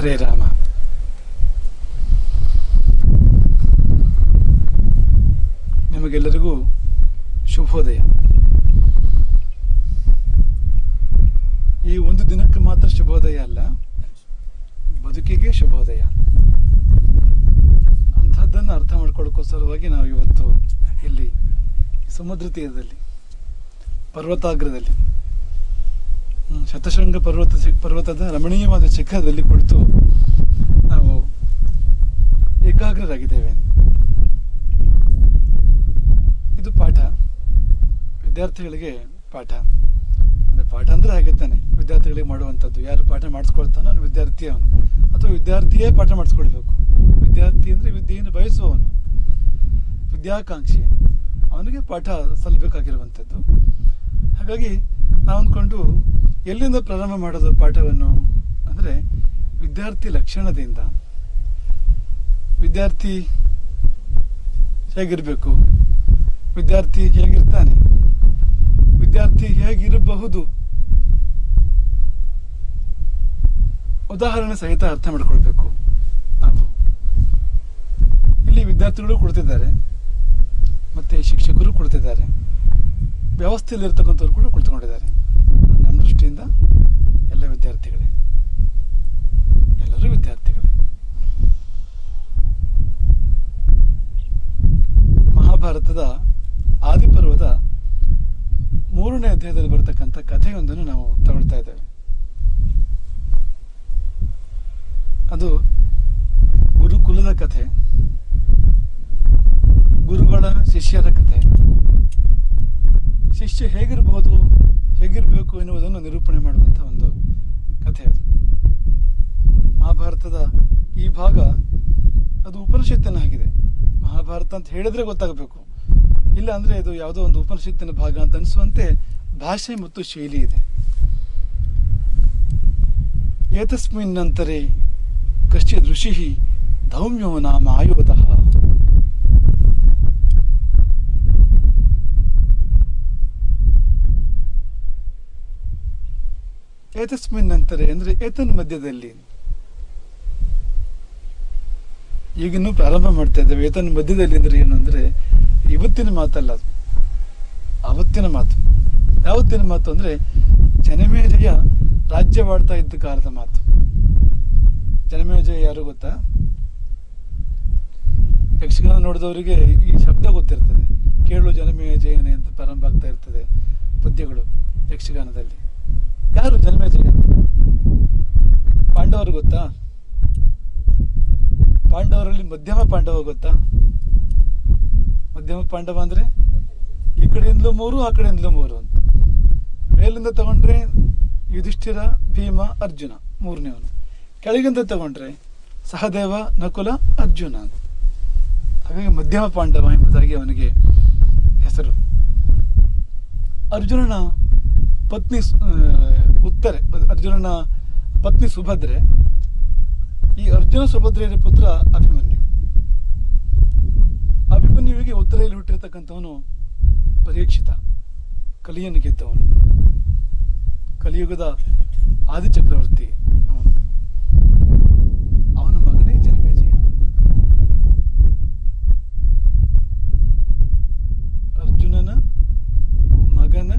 ಹರೇ ರಾಮ. ನಿಮಗೆಲ್ಲರಿಗೂ ಶುಭೋದಯ. ಈ ಒಂದು ದಿನಕ್ಕೆ ಮಾತ್ರ ಶುಭೋದಯ ಅಲ್ಲ, ಬದುಕಿಗೆ ಶುಭೋದಯ. ಅಂಥದ್ದನ್ನು ಅರ್ಥ ಮಾಡ್ಕೊಳ್ಳೋಕ್ಕೋಸ್ಕರವಾಗಿ ನಾವು ಇವತ್ತು ಇಲ್ಲಿ ಸಮುದ್ರ ತೀರದಲ್ಲಿ ಪರ್ವತಾಗ್ರದಲ್ಲಿ ಶತಶೃಂಗ ಪರ್ವತ ಪರ್ವತದ ರಮಣೀಯವಾದ ಶಿಖರದಲ್ಲಿ ಕುಳಿತು ನಾವು ಏಕಾಗ್ರರಾಗಿದ್ದೇವೆ. ಇದು ಪಾಠ. ವಿದ್ಯಾರ್ಥಿಗಳಿಗೆ ಪಾಠ. ಅಂದರೆ ಪಾಠ ಅಂದರೆ ಹಾಗೆ ವಿದ್ಯಾರ್ಥಿಗಳಿಗೆ ಮಾಡುವಂಥದ್ದು. ಯಾರು ಪಾಠ ಮಾಡಿಸ್ಕೊಳ್ತಾನೋ ಅವನು ವಿದ್ಯಾರ್ಥಿ ಅವನು. ಅಥವಾ ವಿದ್ಯಾರ್ಥಿಯೇ ಪಾಠ ಮಾಡಿಸ್ಕೊಳ್ಬೇಕು. ವಿದ್ಯಾರ್ಥಿ ಅಂದರೆ ವಿದ್ಯೆಯನ್ನು ಬಯಸುವವನು. ವಿದ್ಯಾಕಾಂಕ್ಷಿ. ಅವನಿಗೆ ಪಾಠ ಸಲ್ಲಬೇಕಾಗಿರುವಂಥದ್ದು. ಹಾಗಾಗಿ ನಾವು ಅಂದ್ಕೊಂಡು ಎಲ್ಲಿಂದ ಪ್ರಾರಂಭ ಮಾಡೋದು ಪಾಠವನ್ನು ಅಂದರೆ ವಿದ್ಯಾರ್ಥಿ ಲಕ್ಷಣದಿಂದ. ವಿದ್ಯಾರ್ಥಿ ಹೇಗಿರಬೇಕು? ವಿದ್ಯಾರ್ಥಿ ಹೇಗಿರ್ತಾನೆ? ವಿದ್ಯಾರ್ಥಿ ಹೇಗಿರಬಹುದು? ಉದಾಹರಣೆ ಸಹಿತ ಅರ್ಥ ಮಾಡಿಕೊಳ್ಬೇಕು ನಾವು. ಇಲ್ಲಿ ವಿದ್ಯಾರ್ಥಿಗಳು ಕೊಡ್ತಿದ್ದಾರೆ, ಮತ್ತೆ ಶಿಕ್ಷಕರು ಕೊಡ್ತಿದ್ದಾರೆ. ವ್ಯವಸ್ಥೆಯಲ್ಲಿರ್ತಕ್ಕಂಥವ್ರು ಕೂಡ ಕುಳಿತುಕೊಂಡಿದ್ದಾರೆ ದೃಷ್ಟಿಯಿಂದ ಎಲ್ಲ ವಿದ್ಯಾರ್ಥಿಗಳೇ, ಎಲ್ಲರೂ ವಿದ್ಯಾರ್ಥಿಗಳೇ, ಮಹಾಭಾರತದ ಆದಿಪರ್ವದ ಮೂರನೇ ಅಧ್ಯಾಯದಲ್ಲಿ ಬರತಕ್ಕಂಥ ಕಥೆಯೊಂದನ್ನು ನಾವು ತಗೊಳ್ತಾ ಇದ್ದೇವೆ. ಅದು ಗುರುಕುಲದ ಕಥೆ, ಗುರುಗಳ ಶಿಷ್ಯರ ಕಥೆ. ಶಿಷ್ಯ ಹೇಗಿರಬಹುದು? ಹೇಗಿರಬೇಕು ಎನ್ನುವುದನ್ನು ನಿರೂಪಣೆ ಮಾಡುವಂಥ ಒಂದು ಕಥೆ ಅದು. ಮಹಾಭಾರತದ ಈ ಭಾಗ ಅದು ಉಪನಿಷತ್ತಿನ ಆಗಿದೆ ಮಹಾಭಾರತ ಅಂತ ಹೇಳಿದ್ರೆ ಗೊತ್ತಾಗಬೇಕು. ಇಲ್ಲ ಅಂದ್ರೆ ಇದು ಯಾವುದೋ ಒಂದು ಉಪನಿಷತ್ತಿನ ಭಾಗ ಅಂತ ಅನಿಸುವಂತೆ ಭಾಷೆ ಮತ್ತು ಶೈಲಿ ಇದೆ. ಏತಸ್ಮಿನ್ ನಂತರ ಕಶ್ಚಿತ್ ಋಷಿ ಧೌಮ್ಯೋ ನಾಮ ಏತಸ್ಮಿನ್ ಅಂತಾರೆ ಅಂದ್ರೆ ಏತನ್ ಮಧ್ಯದಲ್ಲಿ? ಈಗಿನ್ನೂ ಪ್ರಾರಂಭ ಮಾಡ್ತಾ ಇದ್ದೇವೆ. ಏತನ್ ಮಧ್ಯದಲ್ಲಿ ಅಂದರೆ ಏನು ಅಂದ್ರೆ, ಇವತ್ತಿನ ಮಾತಲ್ಲ ಅದು. ಅವತ್ತಿನ ಮಾತು. ಯಾವತ್ತಿನ ಮಾತು ಅಂದ್ರೆ, ಜನಮೇಜಯ ರಾಜ್ಯವಾಡ್ತಾ ಇದ್ದ ಕಾಲದ ಮಾತು. ಜನಮೇಜಯ ಯಾರು ಗೊತ್ತಾ? ಯಕ್ಷಗಾನ ನೋಡಿದವರಿಗೆ ಈ ಶಬ್ದ ಗೊತ್ತಿರ್ತದೆ. ಕೇಳು ಜನಮೇಜಯನೇ ಅಂತ ಪ್ರಾರಂಭ ಆಗ್ತಾ ಇರ್ತದೆ ಪದ್ಯಗಳು ಯಕ್ಷಗಾನದಲ್ಲಿ. ಯಾರು ಜನಮೇಜಯ ಪಾಂಡವರು ಗೊತ್ತಾ? ಪಾಂಡವರಲ್ಲಿ ಮಧ್ಯಮ ಪಾಂಡವ ಗೊತ್ತಾ? ಮಧ್ಯಮ ಪಾಂಡವ ಅಂದರೆ ಈ ಕಡೆಯಿಂದಲೂ ಮೂರು, ಆ ಕಡೆಯಿಂದಲೂ ಮೂರು ಅಂತ. ಮೇಲಿಂದ ತಗೊಂಡ್ರೆ ಯುಧಿಷ್ಠಿರ, ಭೀಮ, ಅರ್ಜುನ ಮೂರನೇವನು. ಕೆಳಗಿಂದ ತಗೊಂಡ್ರೆ ಸಹದೇವ, ನಕುಲ, ಅರ್ಜುನ ಅಂತ. ಹಾಗಾಗಿ ಮಧ್ಯಮ ಪಾಂಡವ ಎಂಬುದಾಗಿ ಅವನಿಗೆ ಹೆಸರು. ಅರ್ಜುನನ ಪತ್ನಿ ಉತ್ತರೆ, ಅರ್ಜುನನ ಪತ್ನಿ ಸುಭದ್ರೆ. ಈ ಅರ್ಜುನ ಸುಭದ್ರೆಯ ಪುತ್ರ ಅಭಿಮನ್ಯು. ಅಭಿಮನ್ಯುವಿಗೆ ಉತ್ತರೆಯಲ್ಲಿ ಹುಟ್ಟಿರತಕ್ಕಂಥವನು ಪರೀಕ್ಷಿತ ಕಲಿಯನ್ನು ಗೆದ್ದವನು. ಕಲಿಯುಗದ ಆದಿಚಕ್ರವರ್ತಿ ಅವನು. ಅವನ ಮಗನೇ ಜನಮೇಜಯ. ಅರ್ಜುನನ ಮಗನ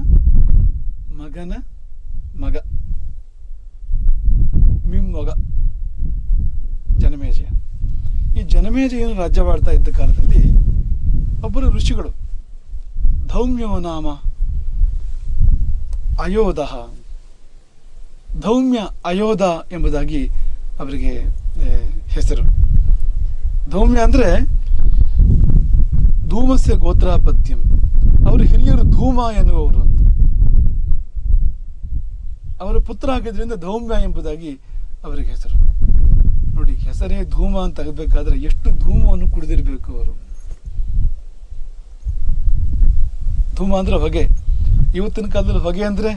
ಮಗನ ಮಗ ಮಿಮ್ಮಗ ಜನಮೇಜಯ ಜನಮೇಜಯನು ರಾಜ್ಯವಾಡ್ತಾ ಇದ್ದ ಕಾಲದಲ್ಲಿ ಒಬ್ಬರು ಋಷಿಗಳು, ಧೌಮ್ಯೋ ನಾಮ ಅಯೋಧ, ಧೌಮ್ಯ ಅಯೋಧ ಎಂಬುದಾಗಿ ಅವರಿಗೆ ಹೆಸರು. ಧೌಮ್ಯ ಅಂದ್ರೆ ಧೂಮಸ್ಯ ಗೋತ್ರಾಪತ್ಯಂ. ಅವರು ಹಿರಿಯರು ಧೂಮ ಎನ್ನುವರು ಅಂತ. ಅವರ ಪುತ್ರ ಆಗಿದ್ರಿಂದ ಧೌಮ್ಯ ಎಂಬುದಾಗಿ ಅವರಿಗೆ ಹೆಸರು. ನೋಡಿ ಹೆಸರೇ ಧೂಮ ಅಂತ ಆಗಬೇಕಾದ್ರೆ ಎಷ್ಟು ಧೂಮವನ್ನು ಕುಡಿದಿರಬೇಕು ಅವರು? ಧೂಮ ಅಂದ್ರೆ ಹೊಗೆ. ಇವತ್ತಿನ ಕಾಲದಲ್ಲಿ ಹೊಗೆ ಅಂದ್ರೆ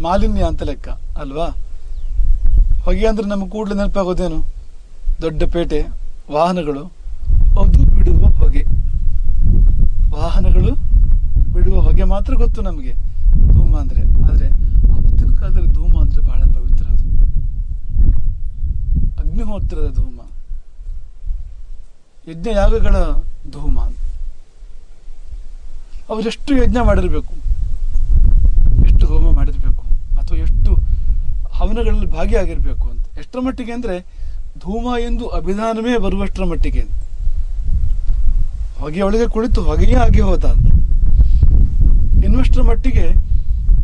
ಮಾಲಿನ್ಯ ಅಂತ ಲೆಕ್ಕ, ಅಲ್ವಾ? ಹೊಗೆ ಅಂದ್ರೆ ನಮ್ಮ ಕೂಡಲೇ ನೆನಪಾಗೋದೇನು? ದೊಡ್ಡ ಪೇಟೆ, ವಾಹನಗಳು, ಅದು ಬಿಡುವ ಹೊಗೆ. ವಾಹನಗಳು ಬಿಡುವ ಹೊಗೆ ಮಾತ್ರ ಗೊತ್ತು ನಮಗೆ, ಧೂಮ ಅಂದ್ರೆ. ಆದ್ರೆ ಅವತ್ತಿನ ಕಾಲದಲ್ಲಿ ಧೂಮ ಅಂದ್ರೆ ಬಹಳ ಪವಿತ್ರ ಅದು ಅಗ್ನಿ ಅಗ್ನಿಹೋತ್ರದ ಧೂಮ. ಯಜ್ಞ ಯಾಗಗಳ ಧೂಮ ಎಷ್ಟು ಯಜ್ಞ ಮಾಡಿರಬೇಕು? ಎಷ್ಟು ಹೋಮ ಮಾಡಿರಬೇಕು? ಅಥವಾ ಎಷ್ಟು ಹವನಗಳಲ್ಲಿ ಭಾಗಿಯಾಗಿರಬೇಕು ಅಂತ. ಎಷ್ಟರ ಮಟ್ಟಿಗೆ ಅಂದರೆ ಧೂಮ ಎಂದು ಅಭಿಧಾನವೇ ಬರುವಷ್ಟರ ಮಟ್ಟಿಗೆ. ಹೊಗೆ ಒಳಗೆ ಕುಳಿತು ಹೊಗೆಯೇ ಆಗಿ ಹೋದ. ಅಂತ ಇನ್ನಷ್ಟರ ಮಟ್ಟಿಗೆ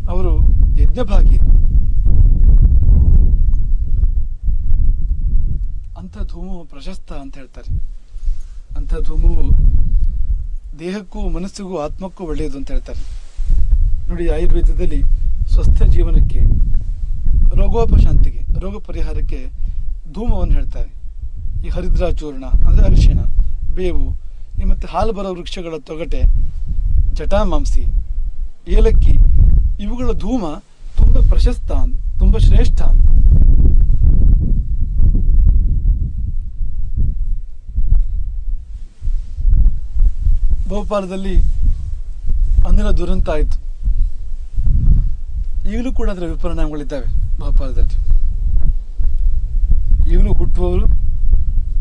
ಅವರು ಯಜ್ಞಭಾಗಿ ಅಂಥ ಧೂಮು ಪ್ರಶಸ್ತ ಅಂತ ಹೇಳ್ತಾರೆ ಅಂಥ ಧೂಮವು ದೇಹಕ್ಕೂ ಮನಸ್ಸಿಗೂ ಆತ್ಮಕ್ಕೂ ಒಳ್ಳೆಯದು ಅಂತ ಹೇಳ್ತಾರೆ ನೋಡಿ ಆಯುರ್ವೇದದಲ್ಲಿ ಸ್ವಸ್ಥ ಜೀವನಕ್ಕೆ ರೋಗೋಪಶಾಂತಿಗೆ ರೋಗ ಪರಿಹಾರಕ್ಕೆ ಧೂಮವನ್ನು ಹೇಳ್ತಾರೆ. ಈ ಹರಿದ್ರಾಚೂರ್ಣ ಅಂದರೆ ಅರಿಶಿಣ ಬೇವು ಈ ಮತ್ತು ಹಾಲು ಬರೋ ವೃಕ್ಷಗಳ ತೊಗಟೆ ಜಟಾಮಾಂಸಿ ಏಲಕ್ಕಿ ಇವುಗಳ ಧೂಮ ತುಂಬ ಪ್ರಶಸ್ತ ಅಂತ, ತುಂಬ ಶ್ರೇಷ್ಠ ಅಂದಿನ ಅನಿಲ ದುರಂತ ಆಯಿತು. ಈಗಲೂ ಕೂಡ ಅದರ ವಿಪರಿಣಾಮಗಳಿದ್ದಾವೆ ಭೋಪಾಲದಲ್ಲಿ. ಈಗಲೂ ಹುಟ್ಟುವವರು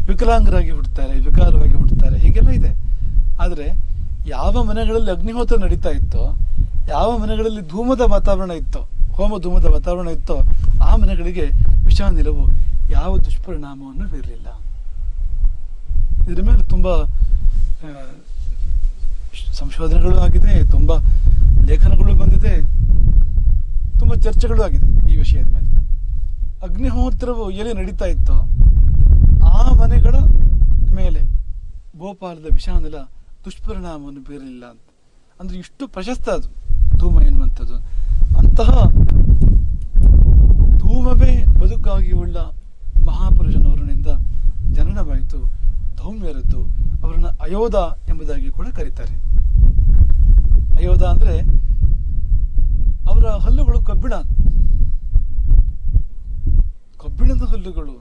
ವಿಕಲಾಂಗರಾಗಿ ಹುಟ್ಟುತ್ತಾರೆ, ವಿಕಾರವಾಗಿ ಹುಟ್ಟುತ್ತಾರೆ, ಹೀಗೆಲ್ಲ ಇದೆ. ಆದರೆ ಯಾವ ಮನೆಗಳಲ್ಲಿ ಅಗ್ನಿಹೋತ್ರ ನಡೀತಾ ಇತ್ತೋ, ಯಾವ ಮನೆಗಳಲ್ಲಿ ಧೂಮದ ವಾತಾವರಣ ಇತ್ತೋ, ಹೋಮ ಧೂಮದ ವಾತಾವರಣ ಇತ್ತೋ, ಆ ಮನೆಗಳಿಗೆ ವಿಷಾನಿಲವು ಯಾವ ದುಷ್ಪರಿಣಾಮವನ್ನು ಬೀರಲಿಲ್ಲ. ಇದರ ಮೇಲೆ ತುಂಬ ಸಂಶೋಧನೆಗಳು ಆಗಿದೆ, ತುಂಬ ಲೇಖನಗಳು ಬಂದಿದೆ, ತುಂಬ ಚರ್ಚೆಗಳು ಆಗಿದೆ ಈ ವಿಷಯದ ಮೇಲೆ. ಅಗ್ನಿಹೋತ್ರವು ಎಲ್ಲಿ ನಡೀತಾ ಇತ್ತೋ ಆ ಮನೆಗಳ ಮೇಲೆ ಭೋಪಾಲದ ವಿಷಾನಿಲ ದುಷ್ಪರಿಣಾಮವನ್ನು ಬೀರಲಿಲ್ಲ ಅಂತ. ಅಂದ್ರೆ ಇಷ್ಟು ಪ್ರಶಸ್ತ ಅದು, ಧೂಮ ಎನ್ನುವಂಥದ್ದು. ಅಂತಹ ಧೂಮವೇ ಬದುಕಾಗಿ ಉಳ್ಳ ಮಹಾಪುರುಷನವರನಿಂದ ಜನನವಾಯಿತು, ಧೌಮ್ಯರದ್ದು, ಅವರನ್ನು ಅಯೋಧ ಎಂಬುದಾಗಿ ಕೂಡ ಕರೀತಾರೆ. ಅಯೋಧ ಅಂದ್ರೆ ಅವರ ಹಲ್ಲುಗಳು ಕಬ್ಬಿಣ. ಕಬ್ಬಿಣದ ಹಲ್ಲುಗಳು.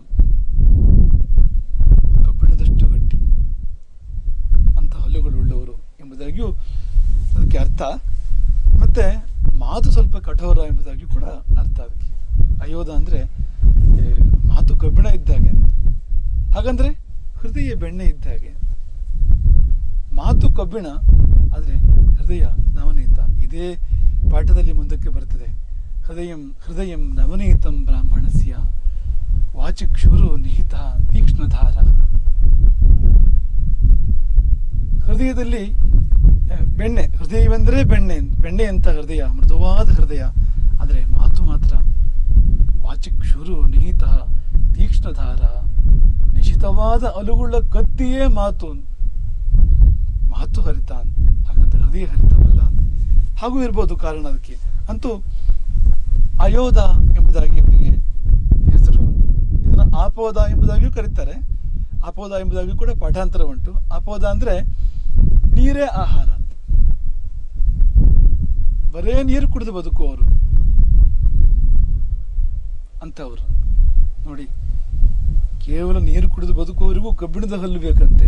ಕಬ್ಬಿಣದಷ್ಟು ಗಟ್ಟಿ. ಅಂತ ಹಲ್ಲುಗಳು ಉಳ್ಳವರು ಎಂಬುದಾಗಿಯೂ ಅದಕ್ಕೆ ಅರ್ಥ. ಮತ್ತೆ ಮಾತು ಸ್ವಲ್ಪ ಕಠೋರ ಎಂಬುದಾಗಿಯೂ ಕೂಡ ಅರ್ಥ ಅದಕ್ಕೆ. ಅಯೋಧ ಅಂದ್ರೆ ಮಾತು ಕಬ್ಬಿಣ ಇದ್ದಾಗೆ ಅಂತ. ಹಾಗಂದ್ರೆ, ಹೃದಯ ಬೆಣ್ಣೆ ಇದ್ದಾಗೆ ಮಾತು ಕಬ್ಬಿಣ, ಆದರೆ ಹೃದಯ ನವನೀತ. ಇದೇ ಪಾಠದಲ್ಲಿ ಮುಂದಕ್ಕೆ ಬರ್ತದೆ ಹೃದಯಂ ಹೃದಯಂ ನವನೀತಂ ಬ್ರಾಹ್ಮಣಸ್ಯ. ವಾಚಿಕ್ಷುರು ನಿಹಿತ ತೀಕ್ಷ್ಣಧಾರ. ಹೃದಯದಲ್ಲಿ ಬೆಣ್ಣೆ, ಹೃದಯವೆಂದರೆ ಬೆಣ್ಣೆ ಬೆಣ್ಣೆ ಅಂತ ಹೃದಯ ಮೃದುವಾದ ಹೃದಯ. ಆದರೆ ಮಾತು ಮಾತ್ರ. ವಾಚಿಕ್ಷುರು ನಿಹಿತ ತೀಕ್ಷ್ಣಧಾರ. ನಿಶಿತವಾದ ಅಲುಗುಳ್ಳ ಕತ್ತಿಯೇ ಮಾತು ಮಾತು ಹರಿತ ಹಾಗಂತ ಹೃದಯ ಹರಿತವಲ್ಲ ಹಾಗೂ ಇರ್ಬೋದು ಕಾರಣ ಅದಕ್ಕೆ. ಅಂತೂ ಅಯೋಧ ಎಂಬುದಾಗಿ ಇವರಿಗೆ ಹೆಸರು ಇದನ್ನು ಆಪೋದ ಎಂಬುದಾಗಿಯೂ ಕರೀತಾರೆ. ಅಪೋದ ಎಂಬುದಾಗಿಯೂ ಕೂಡ ಪಾಠಾಂತರ ಉಂಟು. ಅಪೋದ ಅಂದ್ರೆ ನೀರೇ ಆಹಾರ ಬರೇ ನೀರು ಕುಡಿದು ಬದುಕುವವರು ಅಂತವರು. ನೋಡಿ, ಕೇವಲ ನೀರು ಕುಡಿದು ಬದುಕುವವರಿಗೂ ಕಬ್ಬಿಣದ ಹಲ್ಲು ಬೇಕಂತೆ.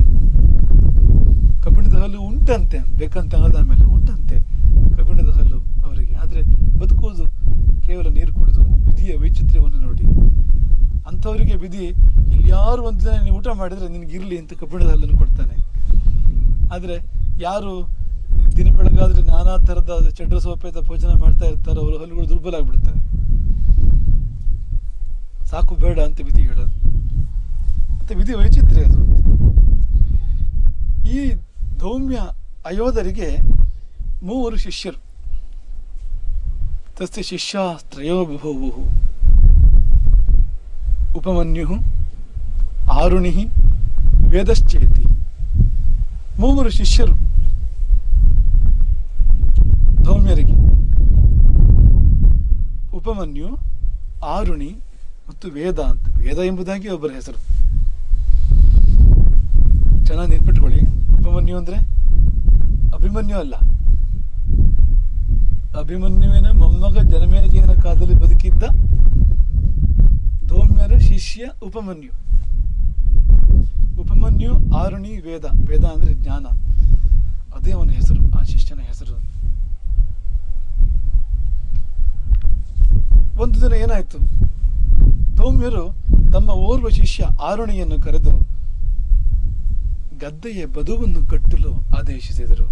ಹಲ್ಲು ಉಂಟಂತೆ, ಬೇಕಂತ ಆದ ಮೇಲೆ ಉಂಟಂತೆ ಕಬ್ಬಿಣದ ಹಲ್ಲು ಅವರಿಗೆ. ಆದರೆ ಬದುಕುವುದು ಕೇವಲ ನೀರು ಕುಡಿದು ವಿಧಿಯ ವೈಚಿತ್ರ್ಯವನ್ನು ನೋಡಿ. ಅಂಥವರಿಗೆ ವಿಧಿ ಎಲ್ಲಿಯಾರು ಒಂದು ದಿನ ನೀವು ಊಟ ಮಾಡಿದರೆ ನಿನಗೆ ಇರಲಿ ಅಂತ ಕಬ್ಬಿಣದ ಹಲ್ಲನ್ನು ಕೊಡ್ತಾನೆ. ಆದರೆ ಯಾರು ದಿನ ಬೆಳಗಾದರೆ ನಾನಾ ಥರದ ಚಡ್ರ ಸೋಪೇತ ಭೋಜನ ಮಾಡ್ತಾ ಇರ್ತಾರೋ ಅವರು ಹಲ್ಲುಗಳು ದುರ್ಬಲ ಆಗ್ಬಿಡ್ತವೆ. ಸಾಕು ಬೇಡ ಅಂತ ವಿಧಿ ಹೇಳೋದು. ಮತ್ತೆ ವಿಧಿ ವೈಚಿತ್ರ್ಯ ಅದು. ಈ ಧೌಮ್ಯ ಅಯೋಧರಿಗೆ ಮೂವರು ಶಿಷ್ಯರು. ತಸ್ಯ ಶಿಷ್ಯ ತ್ರಯೋ ಬಭೂವು ಉಪಮನ್ಯು ಆರುಣಿ ವೇದಶ್ಚೇತಿ. ಮೂವರು ಶಿಷ್ಯರು ಧೌಮ್ಯರಿಗೆ. ಉಪಮನ್ಯು, ಆರುಣಿ ಮತ್ತು ವೇದ ಅಂತ. ವೇದ ಎಂಬುದಾಗಿ ಒಬ್ಬರ ಹೆಸರು. ಚೆನ್ನಾಗಿ ನೆನ್ಪಿಟ್ಕೊಳ್ಳಿ. ಉಪಮನ್ಯು ಅಂದ್ರೆ ಅಭಿಮನ್ಯು ಅಲ್ಲ. ಅಭಿಮನ್ಯುವಿನ ಮೊಮ್ಮಗ ಜನಮೇಜಯನ ಕಾಲದಲ್ಲಿ ಬದುಕಿದ್ದ ಧೋಮ್ಯರ ಶಿಷ್ಯ ಉಪಮನ್ಯು. ಉಪಮನ್ಯು ಆರುಣಿ ವೇದ. ವೇದ ಅಂದ್ರೆ ಜ್ಞಾನ. ಅದೇ ಅವನ ಹೆಸರು, ಆ ಶಿಷ್ಯನ ಹೆಸರು. ಒಂದು ದಿನ ಏನಾಯ್ತು? ಧೌಮ್ಯರು ತಮ್ಮ ಓರ್ವ ಶಿಷ್ಯ ಆರುಣಿಯನ್ನು ಕರೆದು ಗದ್ದೆಯ ಬದುವನ್ನು ಕಟ್ಟಲು ಆದೇಶಿಸಿದರು.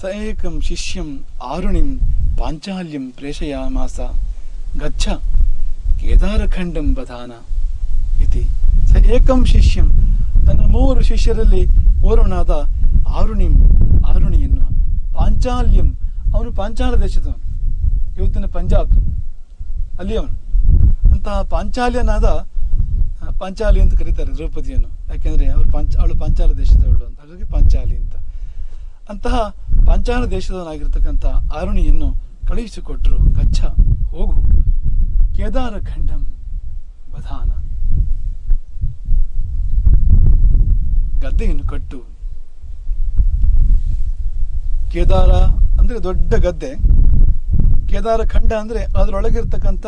ಸ ಶಿಷ್ಯಂ ಆರುಣಿಂ ಪಾಂಚಾಲ್ಯಂ ಪ್ರೇಷಯಾಮಾಸ ಗಚ್ಚ ಕೇದಾರಖಂಡಂ ಬಧಾನ ಇತಿ. ಸ ಏಕಂ ಶಿಷ್ಯಂ ತನ್ನ ಮೂವರು ಶಿಷ್ಯರಲ್ಲಿ ಓರ್ವನಾದ ಆರುಣಿಂ ಆರುಣಿಯನ್ನು ಪಾಂಚಾಲ್ಯಂ ಅವನು ಪಾಂಚಾಲ ದೇಶದವನು ಇವತ್ತಿನ ಪಂಜಾಬ್ ಅಲ್ಲಿ ಅವನು ಅಂತಹ ಪಾಂಚಾಲ್ಯನಾದ ಪಾಂಚಾಲಿ ಅಂತ ಕರೀತಾರೆ ದ್ರೌಪದಿಯನ್ನು. ಯಾಕೆಂದ್ರೆ ಅವ್ರು ಪಂಚ, ಅವಳು ಪಂಚಾಲ ದೇಶದವಳು ಅಂತ. ಹಾಗಾಗಿ ಪಂಚಾಲಿ ಅಂತ. ಅಂತಹ ಪಂಚಾಲ ದೇಶದವನಾಗಿರ್ತಕ್ಕಂಥ ಆರುಣಿಯನ್ನು ಕಳುಹಿಸಿಕೊಟ್ಟರು ಗಚ್ಚ ಹೋಗು. ಕೇದಾರ ಖಂಡಂ ಬಧಾನ ಗದ್ದೆಯನ್ನು ಕಟ್ಟು. ಕೇದಾರ ಅಂದ್ರೆ ದೊಡ್ಡ ಗದ್ದೆ. ಕೇದಾರ ಖಂಡ ಅಂದ್ರೆ ಅದರೊಳಗಿರ್ತಕ್ಕಂಥ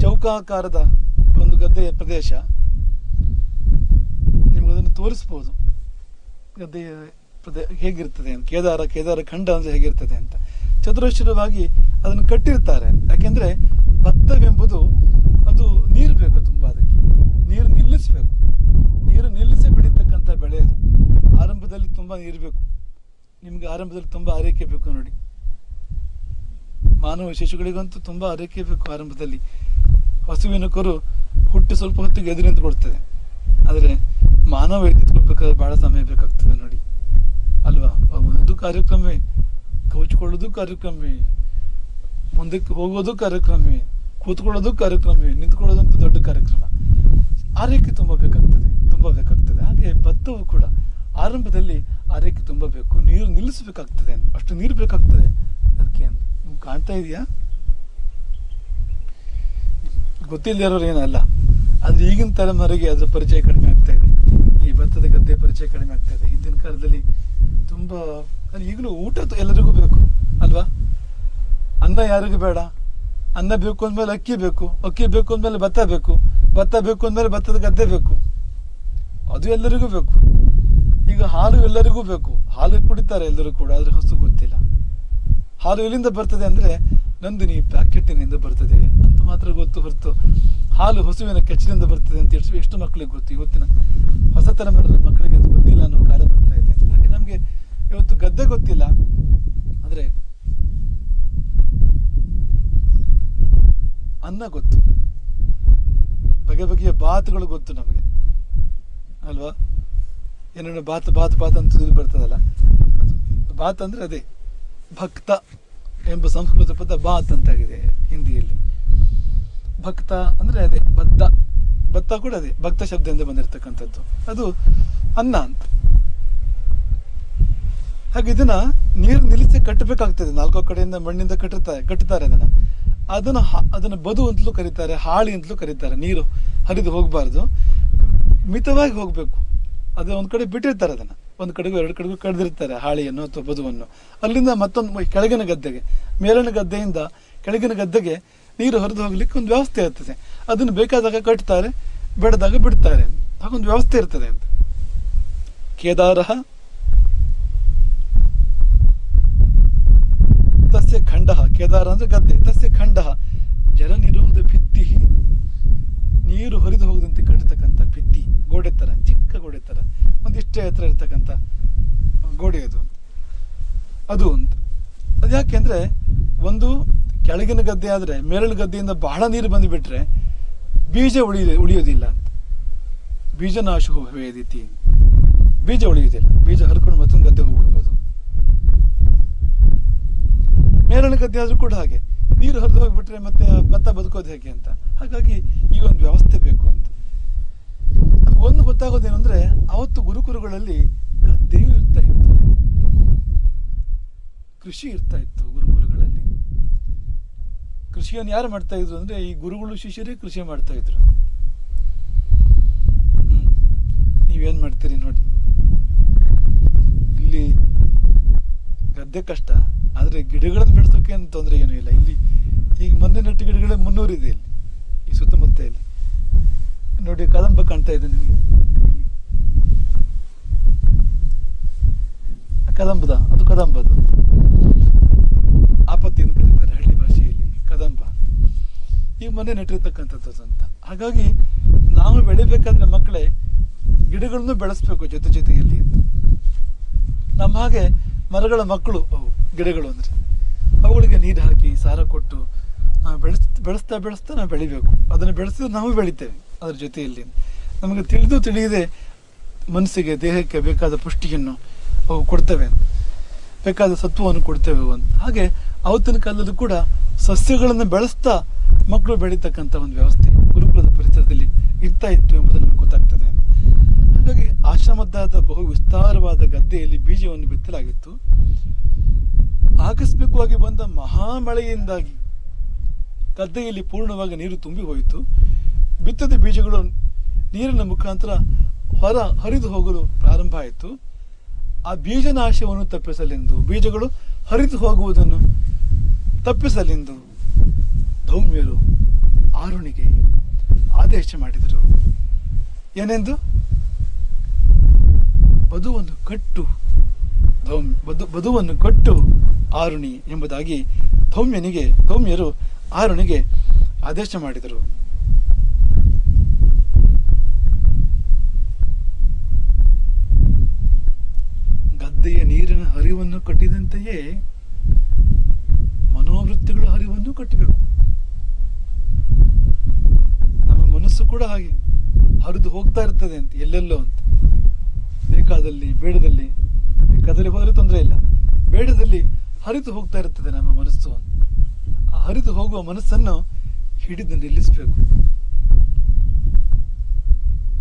ಚೌಕಾಕಾರದ ಒಂದು ಗದ್ದೆಯ ಪ್ರದೇಶ. ತೋರಿಸ್ಬೋದು. ಗದ್ದೆಯ ಪ್ರದೇ ಹೇಗಿರ್ತದೆ ಅಂತ, ಕೇದಾರ ಕೇದಾರ ಖಂಡ ಅಂದರೆ ಹೇಗಿರ್ತದೆ ಅಂತ. ಚತುರಶ್ರವಾಗಿ ಅದನ್ನು ಕಟ್ಟಿರ್ತಾರೆ. ಯಾಕೆಂದರೆ ಭತ್ತವೆಂಬುದು ಅದು ನೀರು ಬೇಕು ತುಂಬ ಅದಕ್ಕೆ. ನೀರು ನಿಲ್ಲಿಸಬೇಕು. ನೀರು ನಿಲ್ಲಿಸಿ ಬೆಳೀತಕ್ಕಂಥ ಬೆಳೆ ಅದು. ಆರಂಭದಲ್ಲಿ ತುಂಬ ನೀರು ಬೇಕು. ನಿಮಗೆ ಆರಂಭದಲ್ಲಿ ತುಂಬ ಆರೈಕೆ ಬೇಕು ನೋಡಿ. ಮಾನವ ಶಿಶುಗಳಿಗಂತೂ ತುಂಬ ಆರೈಕೆ ಬೇಕು ಆರಂಭದಲ್ಲಿ. ಹಸುವಿನ ಕರು ಹುಟ್ಟು ಸ್ವಲ್ಪ ಹೊತ್ತಿಗೆ ಎದುರು ನಿಂತ್ಕೊಳ್ತದೆ. ಆದರೆ ಮಾನವ ಎತ್ತಿಟ್ಕೊಳ್ಬೇಕಾದ್ರೆ ಬಹಳ ಸಮಯ ಬೇಕಾಗ್ತದೆ ನೋಡಿ. ಅಲ್ವಾ? ಒಂದು ಕಾರ್ಯಕ್ರಮವೇ. ಕೌಚ್ಕೊಳ್ಳೋದು ಕಾರ್ಯಕ್ರಮವೇ. ಮುಂದಕ್ಕೆ ಹೋಗೋದು ಕಾರ್ಯಕ್ರಮವೇ. ಕೂತ್ಕೊಳ್ಳೋದು ಕಾರ್ಯಕ್ರಮವೇ. ನಿಂತ್ಕೊಳ್ಳೋದಂತೂ ದೊಡ್ಡ ಕಾರ್ಯಕ್ರಮ. ಆರೈಕೆ ತುಂಬ ಬೇಕಾಗ್ತದೆ. ತುಂಬ ಬೇಕಾಗ್ತದೆ. ಹಾಗೆ ಭತ್ತವು ಕೂಡ ಆರಂಭದಲ್ಲಿ ಆರೈಕೆ ತುಂಬ ಬೇಕು. ನೀರು ನಿಲ್ಲಿಸಬೇಕಾಗ್ತದೆ. ಅಷ್ಟು ನೀರು ಬೇಕಾಗ್ತದೆ. ಅದಕ್ಕೆ ಅಂತ. ನಿಮ್ಗೆ ಕಾಣ್ತಾ ಇದೆಯಾ? ಗೊತ್ತಿಲ್ಲದೆ ಇರೋರು ಏನಲ್ಲ ಆದ್ರೆ ಈಗಿನ ತಲೆಮಾರಿಗೆ ಅದರ ಪರಿಚಯ ಕಡಿಮೆ ಆಗ್ತಾ ಇದೆ. ಈ ಭತ್ತದ ಗದ್ದೆ ಪರಿಚಯ ಕಡಿಮೆ ಆಗ್ತಾ ಇದೆ. ಹಿಂದಿನ ಕಾಲದಲ್ಲಿ ತುಂಬಾ ಈಗಲೂ ಊಟ ಎಲ್ಲರಿಗೂ ಬೇಕು, ಅಲ್ವಾ? ಅನ್ನ ಯಾರಿಗೂ ಬೇಡ. ಅನ್ನ ಬೇಕು ಅಂದ್ಮೇಲೆ ಅಕ್ಕಿ ಬೇಕು. ಅಕ್ಕಿ ಬೇಕು ಅಂದ್ಮೇಲೆ ಭತ್ತ ಬೇಕು. ಭತ್ತ ಬೇಕು ಅಂದ್ಮೇಲೆ ಭತ್ತದ ಗದ್ದೆ ಬೇಕು. ಅದು ಎಲ್ಲರಿಗೂ ಬೇಕು. ಈಗ ಹಾಲು ಎಲ್ಲರಿಗೂ ಬೇಕು. ಹಾಲು ಕುಡಿತಾರೆ ಎಲ್ಲರೂ ಕೂಡ, ಆದ್ರೆ ಹಸು ಗೊತ್ತಿಲ್ಲ. ಹಾಲು ಎಲ್ಲಿಂದ ಬರ್ತದೆ ಅಂದ್ರೆ ನಂದಿನಿ ಪ್ಯಾಕೆಟಿನಿಂದ ಬರ್ತದೆ ಅಂತ ಮಾತ್ರ ಗೊತ್ತು ಹೊರತು ಹಾಲು ಹಸುವಿನ ಕೆಚ್ಚಲಿಂದ ಬರ್ತದೆ ಅಂತ ಎಷ್ಟು ಎಷ್ಟು ಮಕ್ಕಳಿಗೆ ಗೊತ್ತು? ಇವತ್ತಿನ ಹೊಸ ತಲೆಮಾರಿನ ಮಕ್ಕಳಿಗೆ ಅದು ಗೊತ್ತಿಲ್ಲ ಅನ್ನೋ ಕಾಲ ಬರ್ತಾ ಇದೆ. ಹಾಗೆ ನಮಗೆ ಇವತ್ತು ಗದ್ದೆ ಗೊತ್ತಿಲ್ಲ. ಆದರೆ ಅನ್ನ ಗೊತ್ತು. ಬಗೆ ಬಗೆಯ ಬಾತುಗಳು ಗೊತ್ತು ನಮಗೆ. ಅಲ್ವಾ? ಏನೇನು ಬಾತ್ ಬಾತ್ ಬಾತ್ ಅಂತ ಬರ್ತದಲ್ಲ? ಬಾತ್ ಅಂದ್ರೆ ಅದೇ, ಭಕ್ತ. ಎಂಬ ಸಂಸ್ಕೃತ ಪದ ಬಾತ್ ಅಂತಾಗಿದೆ ಹಿಂದಿಯಲ್ಲಿ. ಭಕ್ತ ಅಂದ್ರೆ ಅದೇ ಭತ್ತ ಭತ್ತ ಕೂಡ ಅದೇ, ಭಕ್ತ ಶಬ್ದದಿಂದ ಬಂದಿರತಕ್ಕಂಥದ್ದು. ಅದು ಅನ್ನ ಅಂತ. ಹಾಗೆ ಇದನ್ನ ನೀರು ನಿಲ್ಲಿಸಿ ಕಟ್ಟಬೇಕಾಗ್ತದೆ. ನಾಲ್ಕು ಕಡೆಯಿಂದ ಮಣ್ಣಿಂದ ಕಟ್ಟಿರ್ತಾರೆ ಕಟ್ಟುತ್ತಾರೆ ಅದನ್ನ. ಅದನ್ನ ಅದನ್ನ ಬದು ಅಂತಲೂ ಕರೀತಾರೆ, ಹಾಳಿ ಅಂತಲೂ ಕರೀತಾರೆ. ನೀರು ಹರಿದು ಹೋಗಬಾರ್ದು. ಮಿತವಾಗಿ ಹೋಗಬೇಕು. ಅದು ಒಂದು ಕಡೆ ಬಿಟ್ಟಿರ್ತಾರೆ ಅದನ್ನ. ಒಂದ್ ಕಡೆಗೂ ಎರಡು ಕಡೆಗೂ ಕಡ್ದಿರ್ತಾರೆ ಹಾಳೆಯನ್ನು ಅಥವಾ ಬದುವನ್ನು. ಅಲ್ಲಿಂದ ಮತ್ತೊಂದು ಕೆಳಗಿನ ಗದ್ದೆಗೆ, ಮೇಲಿನ ಗದ್ದೆಯಿಂದ ಕೆಳಗಿನ ಗದ್ದೆಗೆ ನೀರು ಹರಿದು ಹೋಗ್ಲಿಕ್ಕೆ ಒಂದು ವ್ಯವಸ್ಥೆ ಇರ್ತದೆ. ಅದನ್ನು ಬೇಕಾದಾಗ ಕಟ್ತಾರೆ ಬೇಡದಾಗ ಬಿಡ್ತಾರೆ. ಹಾಗೊಂದು ವ್ಯವಸ್ಥೆ ಇರ್ತದೆ ಅಂತ. ಕೇದಾರ ತಸ್ಯ ಖಂಡ, ಕೇದಾರ ಅಂದ್ರೆ ಗದ್ದೆ. ತಸ್ಯ ಖಂಡ ಜಲ ನಿರೋಧ ಭಿತ್ತಿ. ನೀರು ಹರಿದು ಹೋಗದಂತೆ ಕಟ್ಟತಕ್ಕಂಥ ಭಿತ್ತಿ ಗೋಡೆ ತರ ಚಿಕ್ಕ ಗೋಡೆ ತರ ಒಂದಿಷ್ಟೇ ಹತ್ರ ಇರ್ತಕ್ಕಂಥ ಗೋಡೆ ಅದು ಅಂತ. ಅದು ಅಂತ. ಅದು ಯಾಕೆಂದರೆ ಒಂದು ಕೆಳಗಿನ ಗದ್ದೆ ಆದರೆ ಮೇಲಿನ ಗದ್ದೆಯಿಂದ ಬಹಳ ನೀರು ಬಂದುಬಿಟ್ರೆ ಬೀಜ ಉಳಿಯ, ಉಳಿಯೋದಿಲ್ಲ ಅಂತ. ಬೀಜ ನಾಶ ಹೋಗಿತಿ ಬೀಜ ಉಳಿಯೋದಿಲ್ಲ ಬೀಜ ಹರ್ಕೊಂಡು ಮತ್ತೊಂದು ಗದ್ದೆ ಹೋಗ್ಬಿಡ್ಬೋದು. ಮೇಲಿನ ಗದ್ದೆ ಆದರೂ ಕೂಡ ಹಾಗೆ. ನೀರು ಹರಿದು ಹೋಗಿಬಿಟ್ರೆ ಮತ್ತೆ ಭತ್ತ ಬದುಕೋದು ಹೇಗೆ ಅಂತ. ಹಾಗಾಗಿ ಈಗ ಒಂದು ವ್ಯವಸ್ಥೆ ಬೇಕು ಅಂತ. ಒಂದು ಗೊತ್ತಾಗೋದೇನು ಅಂದ್ರೆ ಅವತ್ತು ಗುರುಕುರುಗಳಲ್ಲಿ ಗದ್ದೆಯೂ ಇರ್ತಾ ಇತ್ತು. ಕೃಷಿ ಇರ್ತಾ ಇತ್ತು ಗುರುಕುರುಗಳಲ್ಲಿ ಕೃಷಿಯನ್ನು ಯಾರು ಮಾಡ್ತಾ ಇದ್ರು ಅಂದ್ರೆ ಈ ಗುರುಗಳು ಶಿಷ್ಯರೇ ಕೃಷಿ ಮಾಡ್ತಾ ಇದ್ರು. ನೀವೇನು ಮಾಡ್ತೀರಿ ನೋಡಿ. ಇಲ್ಲಿ ಗದ್ದೆ ಕಷ್ಟ, ಆದರೆ ಗಿಡಗಳನ್ನು ಬೆಳೆಸೋಕೆ ತೊಂದರೆ ಏನೂ ಇಲ್ಲ. ಇಲ್ಲಿ ಈಗ ಮೊನ್ನೆ ನೆಟ್ಟು ಗಿಡಗಳೇ ಮುನ್ನೂರಿದೆ ಇಲ್ಲಿ, ಈ ಸುತ್ತಮುತ್ತ ಇಲ್ಲಿ. ನೋಡಿ ಕದಂಬ ಕಾಣ್ತಾ ಇದೆ ನಿಮಗೆ. ಕದಂಬದ, ಅದು ಕದಂಬದು. ಆಪತ್ತಿ ಅಂತ ಕರೀತಾರೆ ಹಳ್ಳಿ ಭಾಷೆಯಲ್ಲಿ, ಕದಂಬ. ಈ ಮನೆ ನೆಟ್ಟಿರ್ತಕ್ಕಂಥದ್ದು ಅಂತ. ಹಾಗಾಗಿ ನಾವು ಬೆಳಿಬೇಕಾದ್ರೆ ಮಕ್ಕಳೇ ಗಿಡಗಳನ್ನು ಬೆಳೆಸ್ಬೇಕು ಜೊತೆ ಜೊತೆಯಲ್ಲಿ ಅಂತ. ನಮ್ಮ ಹಾಗೆ ಮರಗಳ ಮಕ್ಕಳು ಅವು, ಗಿಡಗಳು ಅಂದರೆ. ಅವುಗಳಿಗೆ ನೀರು ಹಾಕಿ, ಸಾರ ಕೊಟ್ಟು ನಾವು ಬೆಳೆಸ್, ಬೆಳೆಸ್ತಾ ಬೆಳೆಸ್ತಾ ನಾವು ಬೆಳಿಬೇಕು. ಅದನ್ನು ಬೆಳೆಸಿದ್ರೆ ನಾವು ಬೆಳಿತೇವೆ. ಅದರ ಜೊತೆಯಲ್ಲಿ ನಮಗೆ ತಿಳಿದು ತಿಳಿಯದೆ ಮನಸ್ಸಿಗೆ, ದೇಹಕ್ಕೆ ಬೇಕಾದ ಪುಷ್ಟಿಯನ್ನು ಅವು ಕೊಡ್ತವೆ. ಬೇಕಾದ ಸತ್ವವನ್ನು ಕೊಡ್ತೇವೆ ಅಂತ. ಹಾಗೆ ಅವತ್ತಿನ ಕಾಲದಲ್ಲೂ ಕೂಡ ಸಸ್ಯಗಳನ್ನು ಬೆಳೆಸ್ತಾ ಮಕ್ಕಳು ಬೆಳೀತಕ್ಕಂಥ ಒಂದು ವ್ಯವಸ್ಥೆ ಗುರುಕುಲದ ಪರಿಸರದಲ್ಲಿ ಇರ್ತಾ ಇತ್ತು ಎಂಬುದು ನಮಗೆ ಗೊತ್ತಾಗ್ತದೆ. ಹಾಗಾಗಿ ಆಶ್ರಮದ್ದಾದ ಬಹು ವಿಸ್ತಾರವಾದ ಗದ್ದೆಯಲ್ಲಿ ಬೀಜವನ್ನು ಬಿತ್ತಲಾಗಿತ್ತು. ಆಕಸ್ಮಿಕವಾಗಿ ಬಂದ ಮಹಾಮಳೆಯಿಂದಾಗಿ ಗದ್ದೆಯಲ್ಲಿ ಪೂರ್ಣವಾಗಿ ನೀರು ತುಂಬಿ ಹೋಯಿತು. ಬಿತ್ತದ ಬೀಜಗಳು ನೀರಿನ ಮುಖಾಂತರ ಹೊರ ಹರಿದು ಹೋಗಲು ಪ್ರಾರಂಭ ಆಯಿತು. ಆ ಬೀಜನಾಶವನ್ನು ತಪ್ಪಿಸಲೆಂದು, ಬೀಜಗಳು ಹರಿದು ಹೋಗುವುದನ್ನು ತಪ್ಪಿಸಲೆಂದು ಧೌಮ್ಯರು ಆರುಣಿಗೆ ಆದೇಶ ಮಾಡಿದರು. ಏನೆಂದು? ಬದುವನ್ನು ಕಟ್ಟು ಧೌಮ್, ಬದು, ಬದುವನ್ನು ಕಟ್ಟು ಆರುಣಿ ಎಂಬುದಾಗಿ ಧೌಮ್ಯನಿಗೆ, ಧೌಮ್ಯರು ಆರುಣಿಗೆ ಆದೇಶ ಮಾಡಿದರು. ಗದ್ದೆಯ ನೀರಿನ ಹರಿವನ್ನು ಕಟ್ಟಿದಂತೆಯೇ ಮನೋವೃತ್ತಿಗಳ ಹರಿವನ್ನು ಕಟ್ಟಬೇಕು. ನಮ್ಮ ಮನಸ್ಸು ಕೂಡ ಹಾಗೆ ಹರಿದು ಹೋಗ್ತಾ ಇರ್ತದೆ ಅಂತ, ಎಲ್ಲೆಲ್ಲೋ ಅಂತ. ಬೇಕಾದಲ್ಲಿ, ಬೇಡದಲ್ಲಿ, ಬೇಕಾದಲ್ಲಿ ಹೋದರೆ ತೊಂದರೆ ಇಲ್ಲ. ಬೇಡದಲ್ಲಿ ಹರಿದು ಹೋಗ್ತಾ ಇರ್ತದೆ ನಮ್ಮ ಮನಸ್ಸು ಅಂತ. ಆ ಹರಿದು ಹೋಗುವ ಮನಸ್ಸನ್ನು ಹಿಡಿದು ನಿಲ್ಲಿಸಬೇಕು.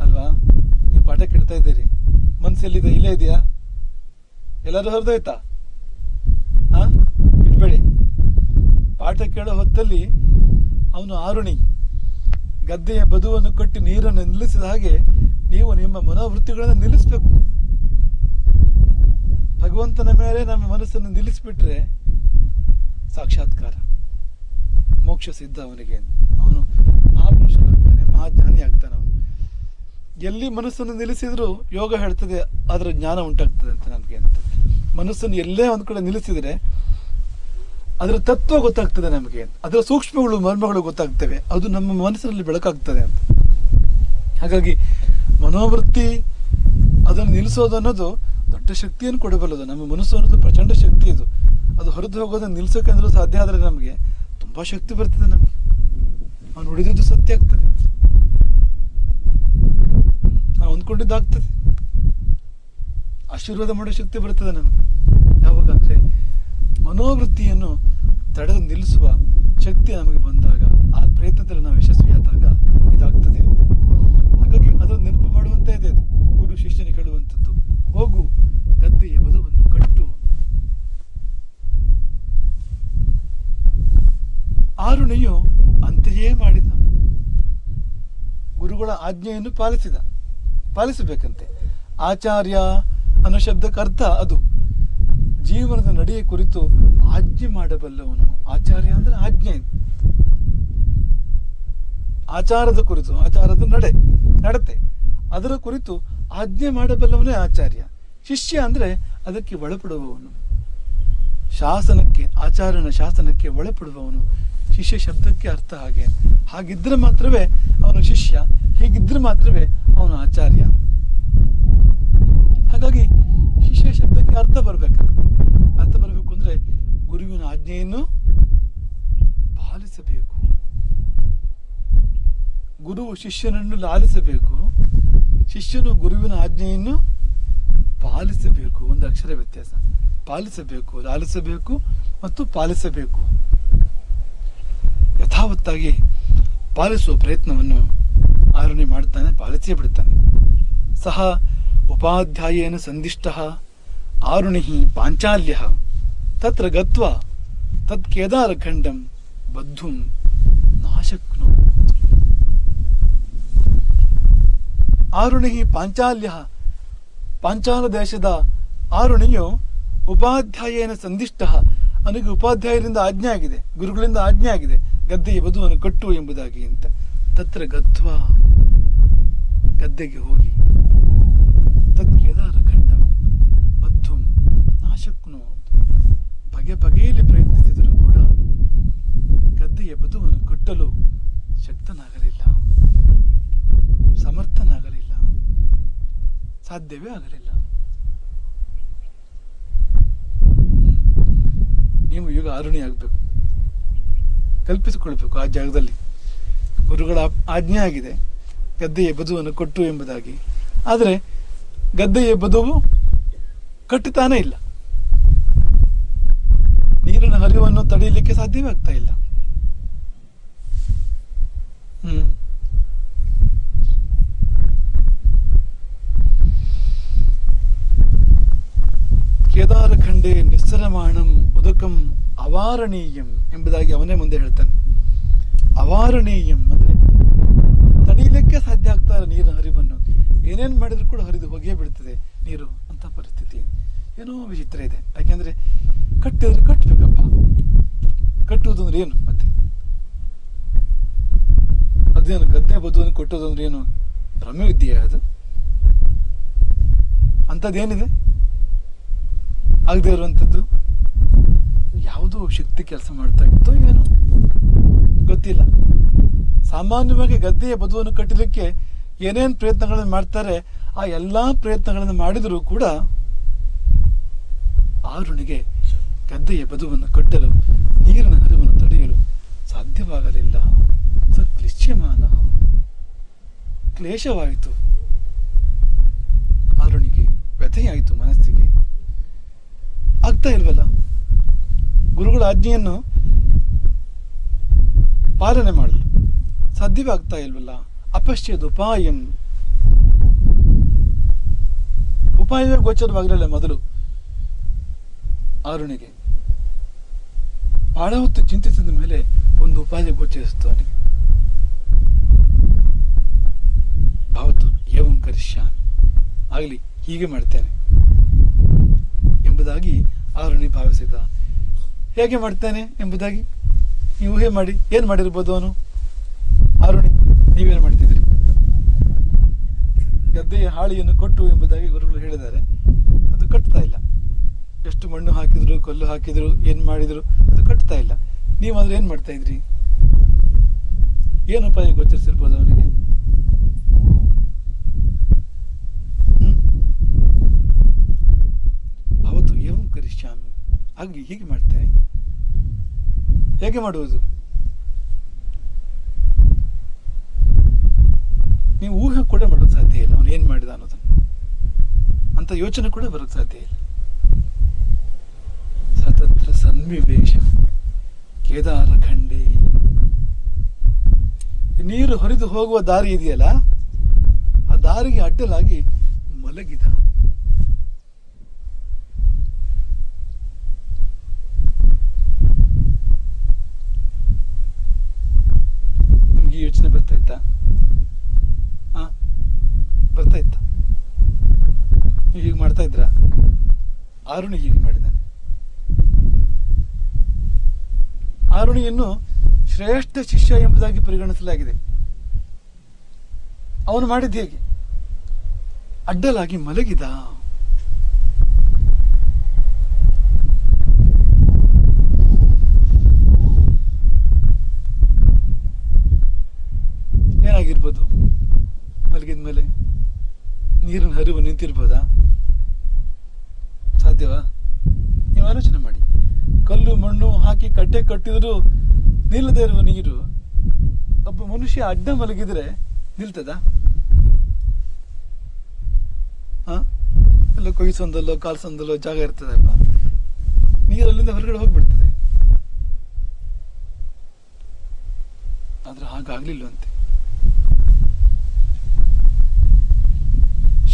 ಅಲ್ವಾ? ನೀವು ಪಾಠ ಕೇಳ್ತಾ ಇದ್ದೀರಿ. ಮನಸ್ಸು ಎಲ್ಲಿದೆ ಇಲ್ಲೇ ಇದೆಯಾ? ಎಲ್ಲರೂ ಹೊರದೋಯ್ತಾ? ಹಾ ಇಟ್ಬೇಡಿ. ಪಾಠ ಕೇಳೋ ಹೊತ್ತಲ್ಲಿ ಅವನು ಆರುಣಿ, ಗದ್ದೆಯ ಬದುವನ್ನು ಕಟ್ಟಿ ನೀರನ್ನು ನಿಲ್ಲಿಸಿದ ಹಾಗೆ ನೀವು ನಿಮ್ಮ ಮನೋವೃತ್ತಿಗಳನ್ನು ನಿಲ್ಲಿಸಬೇಕು. ಭಗವಂತನ ಮೇಲೆ ನಮ್ಮ ಮನಸ್ಸನ್ನು ನಿಲ್ಲಿಸಿಬಿಟ್ರೆ ಸಾಕ್ಷಾತ್ಕಾರ. ಮೋಕ್ಷ ಸಿದ್ಧ ಅವನಿಗೆ. ಅವನು ಮಹಾಪುರುಷನಾಗ್ತಾನೆ, ಮಹಾಜ್ಞಾನಿ ಆಗ್ತಾನೆ ಅವನು. ಎಲ್ಲಿ ಮನಸ್ಸನ್ನು ನಿಲ್ಲಿಸಿದ್ರು ಯೋಗ ಹೇಳ್ತದೆ ಅದರ ಜ್ಞಾನ ಉಂಟಾಗ್ತದೆ ಅಂತ ನನಗೆ ಅಂತ ಮನಸ್ಸನ್ನು ಎಲ್ಲೇ ಒಂದು ಕಡೆ ನಿಲ್ಲಿಸಿದರೆ ಅದರ ತತ್ವ ಗೊತ್ತಾಗ್ತದೆ ನಮಗೆ. ಅದರ ಸೂಕ್ಷ್ಮಗಳು, ಮರ್ಮಗಳು ಗೊತ್ತಾಗ್ತವೆ. ಅದು ನಮ್ಮ ಮನಸ್ಸಿನಲ್ಲಿ ಬೆಳಕಾಗ್ತದೆ ಅಂತ. ಹಾಗಾಗಿ ಮನೋವೃತ್ತಿ, ಅದನ್ನು ನಿಲ್ಲಿಸೋದು ಅನ್ನೋದು ದೊಡ್ಡ ಶಕ್ತಿಯನ್ನು ಕೊಡಬಲ್ಲದು. ನಮ್ಮ ಮನಸ್ಸು ಅನ್ನೋದು ಪ್ರಚಂಡ ಶಕ್ತಿ ಇದು. ಅದು ಹೊರದು ಹೋಗೋದನ್ನು ನಿಲ್ಸೋಕೆಂದ್ರೂ ಸಾಧ್ಯ ಆದರೆ ನಮಗೆ ತುಂಬ ಶಕ್ತಿ ಬರ್ತದೆ ನಮಗೆ. ಅವನು ಉಳಿದಿದ್ದು ಸತ್ಯ ಆಗ್ತದೆ. ನಾವು ಅಂದ್ಕೊಂಡಿದ್ದಾಗ್ತದೆ. ಆಶೀರ್ವಾದ ಮಾಡೋ ಶಕ್ತಿ ಬರ್ತದೆ ನಮಗೆ. ಯಾವಾಗ ಅಂದರೆ ಮನೋವೃತ್ತಿಯನ್ನು ತಡೆದು ನಿಲ್ಲಿಸುವ ಶಕ್ತಿ ನಮಗೆ ಬಂದಾಗ, ಆ ಪ್ರಯತ್ನದಲ್ಲಿ ನಾವು ಯಶಸ್ವಿಯಾದಾಗ ಇದಾಗ್ತದೆ ಹಾಗಾಗಿ ಅದು ನೆನಪು ಮಾಡುವಂತೆ ಇದೆ ಅದು. ಗುರು ಶಿಷ್ಯನಿಗೆ ಹೇಳುವಂಥದ್ದು, ಹೋಗು ಗದ್ದೆಯ ವಧುವನ್ನು ಕಟ್ಟು. ಆರುಣಿಯು ಅಂತೆಯೇ ಮಾಡಿದ. ಗುರುಗಳ ಆಜ್ಞೆಯನ್ನು ಪಾಲಿಸಿದ. ಪಾಲಿಸಬೇಕಂತೆ. ಆಚಾರ್ಯ ಅನ್ನೋ ಶಬ್ದಕ್ಕೆ ಅರ್ಥ ಅದು. ಜೀವನದ ನಡೆಯ ಕುರಿತು ಆಜ್ಞೆ ಮಾಡಬಲ್ಲವನು. ಆಚಾರ್ಯ ಅಂದ್ರೆ ಆಜ್ಞೆ. ಆಚಾರದ ಕುರಿತು, ಆಚಾರದ ನಡೆ, ನಡತೆ. ಅದರ ಕುರಿತು ಆಜ್ಞೆ ಮಾಡಬಲ್ಲವನೇ ಆಚಾರ್ಯ. ಶಿಷ್ಯ ಅಂದ್ರೆ ಅದಕ್ಕೆ ಒಳಪಡುವವನು. ಶಾಸನಕ್ಕೆ ಆಚಾರನ ಶಾಸನಕ್ಕೆ ಒಳಪಡುವವನು. ಶಿಷ್ಯ ಶಬ್ದಕ್ಕೆ ಅರ್ಥ ಹಾಗೆ. ಹಾಗಿದ್ರೆ ಮಾತ್ರವೇ ಅವನು ಶಿಷ್ಯ, ಹೀಗಿದ್ರೆ ಮಾತ್ರವೇ ಅವನು ಆಚಾರ್ಯ. ಹಾಗಾಗಿ ಶಿಷ್ಯ ಶಬ್ದಕ್ಕೆ ಅರ್ಥ ಬರಬೇಕು? ಅರ್ಥ ಬರಬೇಕು ಅಂದ್ರೆ ಗುರುವಿನ ಆಜ್ಞೆಯನ್ನು ಪಾಲಿಸಬೇಕು. ಗುರು ಶಿಷ್ಯನನ್ನು ಲಾಲಿಸಬೇಕು. ಶಿಷ್ಯನು ಗುರುವಿನ ಆಜ್ಞೆಯನ್ನು ಪಾಲಿಸಬೇಕು. ಒಂದು ಅಕ್ಷರ ವ್ಯತ್ಯಾಸ. ಪಾಲಿಸಬೇಕು, ಲಾಲಿಸಬೇಕು ಮತ್ತು ಪಾಲಿಸಬೇಕು. ಯಥಾವತ್ತಾಗಿ ಪಾಲಿಸುವ ಪ್ರಯತ್ನವನ್ನು ಆರುಣಿ ಮಾಡುತ್ತಾನೆ ಪಾಲಿಸೇ ಬಿಡುತ್ತಾನೆ ಸಹ ಉಪಾಧ್ಯಾಯೇನ ಸಂದಿಷ್ಟ ಆರುಣಿ ಪಾಂಚಾಲ್ಯ ತತ್ರ ಗತ್ವ ತತ್ ಕೇದಾರಖಂಡಂ ಬದ್ಧುಂ ನಾಶಕ್ನು ಆರುಣಿ ಪಾಂಚಾಲ್ಯ ಪಾಂಚಾಲ ದೇಶದ ಆರುಣಿಯು ಉಪಾಧ್ಯಾಯೇನ ಸಂದಿಷ್ಟ ಅವನಿಗೆ ಉಪಾಧ್ಯಾಯರಿಂದ ಆಜ್ಞೆ ಆಗಿದೆ ಗುರುಗಳಿಂದ ಆಜ್ಞೆ ಆಗಿದೆ ಗದ್ದೆಯ ವಧುವನ್ನು ಕಟ್ಟು ಎಂಬುದಾಗಿ ಅಂತ. ತತ್ರ ಗತ್ವ ಗದ್ದೆಗೆ ಹೋಗಿ. ತತ್ ಕೇದಾರ ಖಂಡಂ ಬದ್ಧುಂ ನಾಶಕ್ನು ಬಗೆ ಬಗೆಯಲ್ಲಿ ಪ್ರಯತ್ನಿಸಿದರೂ ಕೂಡ ಗದ್ದೆಯ ಬದುವನ್ನು ಕಟ್ಟಲು ಶಕ್ತನಾಗಲಿಲ್ಲ, ಸಮರ್ಥನಾಗಲಿಲ್ಲ, ಸಾಧ್ಯವೇ ಆಗಲಿಲ್ಲ. ನೀವು ಈಗ ಆರುಣಿ ಆಗಬೇಕು. ಕಲ್ಪಿಸಿಕೊಳ್ಬೇಕು ಆ ಜಾಗದಲ್ಲಿ. ಗುರುಗಳ ಆಜ್ಞೆ ಆಗಿದೆ ಗದ್ದೆಯ ಬದುವನ್ನು ಕೊಟ್ಟು ಎಂಬುದಾಗಿ. ಆದರೆ ಗದ್ದೆಯ ಬದುವು ಕಟ್ಟುತ್ತಾನೆ ಇಲ್ಲ. ನೀರಿನ ಹರಿವನ್ನು ತಡೆಯಲಿಕ್ಕೆ ಸಾಧ್ಯವೇ ಆಗ್ತಾ ಇಲ್ಲ. ಹ್ಮ್. ಕೇದಾರಖಂಡೆ ನಿಸ್ಸರಮಾಣಂ ಉದಕಂ ಅವಾರಣೀಯಂ ಎಂಬುದಾಗಿ ಅವನೇ ಮುಂದೆ ಹೇಳ್ತಾನೆ. ಅವಾರಣೀಯಂ ಅಂದ್ರೆ ತಡೆಯಲಿಕ್ಕೆ ಸಾಧ್ಯ ಆಗ್ತಾ ಇಲ್ಲ ನೀರಿನ ಹರಿವನ್ನು. ಏನೇನು ಮಾಡಿದ್ರು ಕೂಡ ಹರಿದು ಹೋಗೇ ಬಿಡ್ತದೆ ನೀರು ಅಂತ ಪರಿಸ್ಥಿತಿ. ಏನೋ ವಿಚಿತ್ರ ಇದೆ. ಯಾಕೆಂದ್ರೆ ಕಟ್ಟಿದ್ರೆ ಕಟ್ಟಬೇಕಪ್ಪ ಕಟ್ಟುವುದು ಅಂದ್ರೆ ಏನು ಮತ್ತೆ? ಅದೇನು ಗದ್ದೆ ಬದುವನ್ನು ಕೊಟ್ಟೋದು ಅಂದ್ರೆ ಏನು ರಮ್ಯ ಅದು? ಅಂಥದ್ದೇನಿದೆ ಆಗದೆ ಇರುವಂಥದ್ದು ಯಾವುದೋ ಶಕ್ತಿ ಕೆಲಸ ಮಾಡ್ತಾ ಇತ್ತೋ ಏನೋ ಗೊತ್ತಿಲ್ಲ. ಸಾಮಾನ್ಯವಾಗಿ ಗದ್ದೆಯ ಬದುವನ್ನು ಕಟ್ಟಲಿಕ್ಕೆ ಏನೇನು ಪ್ರಯತ್ನಗಳನ್ನು ಮಾಡ್ತಾರೆ, ಆ ಎಲ್ಲ ಪ್ರಯತ್ನಗಳನ್ನು ಮಾಡಿದರೂ ಕೂಡ ಆರುಣಿಗೆ ಗದ್ದೆಯ ಬದುವನ್ನು ಕಟ್ಟಲು, ನೀರಿನ ಹರಿವನ್ನು ತಡೆಯಲು ಸಾಧ್ಯವಾಗಲಿಲ್ಲ. ಸತ್ಲಿಶ್ಯಮಾನ ಕ್ಲೇಶವಾಯಿತು. ಆರುಣಿಗೆ ವ್ಯಥೆಯಾಯಿತು ಮನಸ್ಸಿಗೆ. ಆಗ್ತಾ ಇಲ್ವಲ್ಲ? ಗುರುಗಳ ಆಜ್ಞೆಯನ್ನು ಪಾಲನೆ ಮಾಡಲು ಸಾಧ್ಯವೇ ಆಗ್ತಾ ಇಲ್ವಲ್ಲ? ಅಪಶ್ಯದ ಉಪಾಯಂ. ಉಪಾಯವೇ ಗೋಚರವಾಗಲಿಲ್ಲ ಮೊದಲು. ಆರುಣಿಗೆ ಬಹಳ ಹೊತ್ತು ಚಿಂತಿಸಿದ ಮೇಲೆ ಒಂದು ಉಪಾಯ ಗೋಚರಿಸಿತು ಅವನಿಗೆ. ಭಾವತ್ತು ಏವಂ ಕರಿಷ್ಯಾಮಿ. ಆಗಲಿ, ಹೀಗೆ ಮಾಡ್ತೇನೆ. ಎಂಬುದಾಗಿ ಆರುಣಿ ಭಾವಿಸಿದ. ಹೇಗೆ ಮಾಡ್ತೇನೆ? ಎಂಬುದಾಗಿ. ನೀವು ಊಹೆ ಮಾಡಿ, ಏನು ಮಾಡಿರ್ಬೋದು ಅವನು? ಆರುಣಿ ನೀವೇನು ಮಾಡ್ತಿದ್ರಿ ಗದ್ದೆಯ ಹಾಳಿಯನ್ನು ಕೊಟ್ಟು ಎಂಬುದಾಗಿ ಗುರುಗಳು ಹೇಳಿದ್ದಾರೆ. ಅದು ಕಟ್ತಾ ಇಲ್ಲ. ಎಷ್ಟು ಮಣ್ಣು ಹಾಕಿದ್ರು, ಕಲ್ಲು ಹಾಕಿದ್ರು, ಏನು ಮಾಡಿದ್ರು, ಅದು ಕಟ್ತಾ ಇಲ್ಲ. ನೀವು ಅಂದ್ರೆ ಏನು ಮಾಡ್ತಾ ಇದ್ರಿ? ಏನು ಉಪಾಯ ಗೋಚರಿಸಿರ್ಬೋದು ಅವನಿಗೆ? ಅವತ್ತು ಏವಂ ಕರಿಶ್ಯಾಮಿ ಹಾಗೆ ಹೀಗೆ ಮಾಡ್ತೇನೆ ಹೇಗೆ ಮಾಡುವುದು? ನೀವು ಊಹೆ ಕೂಡ ಮಾಡೋಕ್ಕೆ ಸಾಧ್ಯ ಇಲ್ಲ ಅವನು ಏನು ಮಾಡಿದ ಅಂತ ಯೋಚನೆ ಕೂಡ ಬರೋಕ್ಕೆ ಸಾಧ್ಯ ಇಲ್ಲ. ಸತತ್ರ ಸನ್ನಿವೇಶ ಕೇದಾರ ಖಂಡಿ ನೀರು ಹರಿದು ಹೋಗುವ ದಾರಿ ಇದೆಯಲ್ಲ? ಆ ದಾರಿಗೆ ಅಡ್ಡಲಾಗಿ ಮಲಗಿದ ನಿಮ್ಗೆ ಈ ಯೋಚನೆ ಬರ್ತಾ ಇತ್ತಾ ಹಾ ಬರ್ತಾ ಇತ್ತ ನೀವು ಹೀಗೆ ಮಾಡ್ತಾ ಇದ್ರಾ ಆರುಣಿ ಹೀಗೆ ಮಾಡಿದ್ದಾನೆ. ಆರುಣಿಯನ್ನು ಶ್ರೇಷ್ಠ ಶಿಷ್ಯ ಎಂಬುದಾಗಿ ಪರಿಗಣಿಸಲಾಗಿದೆ. ಅವನು ಮಾಡಿದ್ದು ಹೇಗೆ? ಅಡ್ಡಲಾಗಿ ಮಲಗಿದ. ಏನಾಗಿರ್ಬೋದು? ಮಲಗಿದ ಮೇಲೆ ನೀರಿನ ಹರಿವು ನಿಂತಿರ್ಬೋದಾ ಸಾಧ್ಯವಾ ನೀವು ಆಲೋಚನೆ ಮಾಡಿ ಕಲ್ಲು ಮಣ್ಣು ಹಾಕಿ ಕಟ್ಟೆ ಕಟ್ಟಿದ್ರು, ನಿಲ್ಲದೇ ಇರುವ ನೀರು, ಒಬ್ಬ ಮನುಷ್ಯ ಅಡ್ಡ ಮಲಗಿದ್ರೆ ನಿಲ್ತದ? ಎಲ್ಲ ಕೊಯ್ಸೊಂದಲ್ಲೋ, ಕಾಲ್ಸೊಂದಲ್ಲೋ ಜಾಗ ನೀರು ಅಲ್ಲಿಂದ ಹೊರಗಡೆ ಹೋಗ್ಬಿಡ್ತದೆ. ಆದ್ರೆ ಹಾಗಾಗ್ಲಿಲ್ವಂತೆ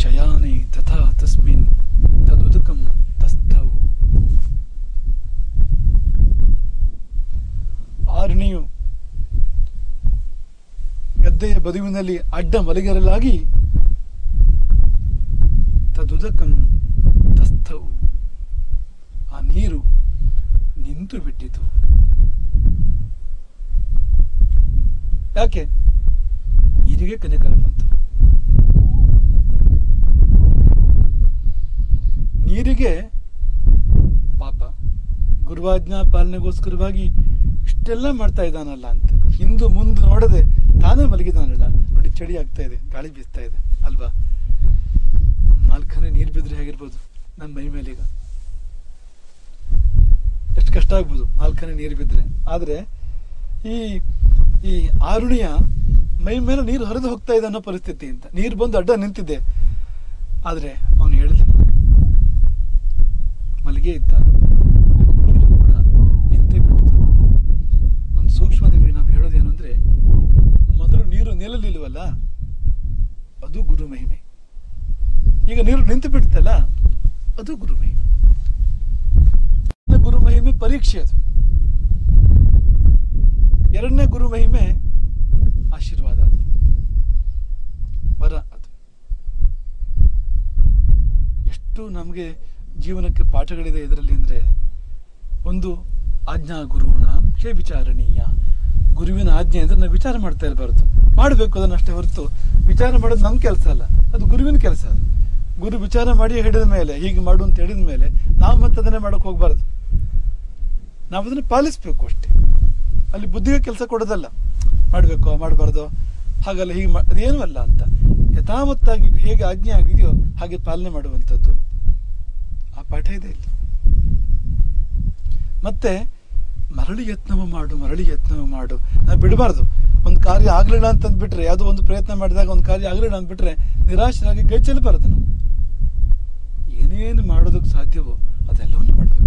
ಶಯಾನೆ ತಥಾ ತಸ್ಮಿನ್ ತದುದಕಂ ತಸ್ಥವು ಆರಣಿಯು ಗದ್ದೆಯ ಬದುವಿನಲ್ಲಿ ಅಡ್ಡ ಮಲಗಿರಲಾಗಿ ತದುದಕಂ ತಸ್ಥವು ಆ ನೀರು ನಿಂತು ಬಿಟ್ಟಿತು. ಯಾಕೆ? ನೀರಿಗೆ ಕನಿಕರ ಬಂತು. ನೀರಿಗೆ ಪಾಪ. ಗುರುವಾಜ್ಞಾ ಪಾಲನೆಗೋಸ್ಕರವಾಗಿ ಇಷ್ಟೆಲ್ಲ ಮಾಡ್ತಾ ಇದ್ದಾನಲ್ಲ ಅಂತ. ಹಿಂದೂ ಮುಂದೆ ನೋಡದೆ ತಾನೇ ಮಲಗಿದಾನಲ್ಲ ನೋಡಿ, ಚಳಿ ಆಗ್ತಾ ಇದೆ, ಗಾಳಿ ಬೀಸ್ತಾ ಇದೆ, ಅಲ್ವಾ? ನಾಲ್ಕನೇ ನೀರು ಬಿದ್ದರೆ ಹೇಗಿರ್ಬೋದು? ನನ್ನ ಮೈ ಮೇಲೆ ಈಗ. ಎಷ್ಟು ಕಷ್ಟ ಆಗ್ಬೋದು ನಾಲ್ಕನೇ ನೀರು ಬಿದ್ದರೆ ಆದರೆ ಈ ಈ ಆರುಣಿಯ ಮೈ ಮೇಲೆ ನೀರು ಹರಿದು ಹೋಗ್ತಾ ಇದೆ ಅನ್ನೋ ಪರಿಸ್ಥಿತಿ ಅಂತ. ನೀರು ಬಂದು ಅಡ್ಡ ನಿಂತಿದೆ. ಆದರೆ ಅವನು ಹೇಳಲಿಲ್ಲ ಮಲಗೇ ಇದ್ದ ನೀರು ಕೂಡ ನಿಂತೇ ಬಿಡ್ತು ಒಂದು ಸೂಕ್ಷ್ಮ ನಿಮಗೆ ನಾವು ಹೇಳೋದೇನು ಅಂದರೆ ಮೊದಲು ನೀರು ನಿಲ್ಲಲಿಲ್ವಲ್ಲ? ಅದು ಗುರು ಮಹಿಮೆ ಈಗ ನೀರು, ನಿಂತು ಬಿಡ್ತಲ್ಲ, ಅದು ಗುರು ಮಹಿಮೆ ಗುರು ಮಹಿಮೆ ಪರೀಕ್ಷೆ ಅದು. ಎರಡನೇ ಗುರು ಮಹಿಮೆ ಆಶೀರ್ವಾದ ಅದು. ವರ ಅದು. ಎಷ್ಟು ನಮಗೆ ಜೀವನಕ್ಕೆ ಪಾಠಗಳಿದೆ ಇದರಲ್ಲಿ ಅಂದರೆ, ಒಂದು ಆಜ್ಞಾ ಗುರುಣ ವಿಚಾರಣೀಯ. ಗುರುವಿನ ಆಜ್ಞೆ ಅಂದರೆ ನಾವು ವಿಚಾರ ಮಾಡ್ತಾ ಇರಬಾರ್ದು. ಮಾಡಬೇಕು ಅದನ್ನು ಅಷ್ಟೇ ಹೊರತು ವಿಚಾರ ಮಾಡೋದು ನಮ್ಮ ಕೆಲಸ ಅಲ್ಲ. ಅದು ಗುರುವಿನ ಕೆಲಸ ಗುರು ವಿಚಾರ ಮಾಡಿ ಹಿಡಿದ ಮೇಲೆ, ಹೀಗೆ ಮಾಡು ಅಂತ ಹೇಳಿದ ಮೇಲೆ ನಾವು ಮತ್ತೆ ಅದನ್ನೇ ಮಾಡೋಕೆ ಹೋಗಬಾರ್ದು. ನಾವು ಅದನ್ನು ಪಾಲಿಸ್ಬೇಕು ಅಷ್ಟೇ. ಅಲ್ಲಿ ಬುದ್ಧಿಗೆ ಕೆಲಸ ಕೊಡೋದಲ್ಲ. ಮಾಡಬೇಕು, ಮಾಡಬಾರ್ದು, ಹಾಗಲ್ಲ, ಹೀಗೆ ಮಾ, ಅದೇನೂ ಅಲ್ಲ ಅಂತ. ಯಥಾವತ್ತಾಗಿ ಹೇಗೆ ಆಜ್ಞೆ ಆಗಿದೆಯೋ ಹಾಗೆ ಪಾಲನೆ ಮಾಡುವಂಥದ್ದು. ಆ ಪಾಠ ಇದೆ ಇಲ್ಲಿ. ಮತ್ತೆ ಮರಳಿ ಯತ್ನವ ಮಾಡು, ಮರಳಿ ಯತ್ನವ ಮಾಡು. ನಾವು ಬಿಡಬಾರ್ದು. ಒಂದು ಕಾರ್ಯ ಆಗಲಿಲ್ಲ ಅಂತಂದ್ಬಿಟ್ರೆ, ಯಾವುದೋ ಒಂದು ಪ್ರಯತ್ನ ಮಾಡಿದಾಗ ಒಂದು ಕಾರ್ಯ ಆಗಲಿಲ್ಲ ಅಂದ್ಬಿಟ್ರೆ, ನಿರಾಶರಾಗಿ ಕೈ ಚೆಲ್ಲಬಾರದು ನಾವು. ಏನೇನು ಮಾಡೋದಕ್ಕೆ ಸಾಧ್ಯವೋ ಅದೆಲ್ಲವನ್ನು ಮಾಡಬೇಕು.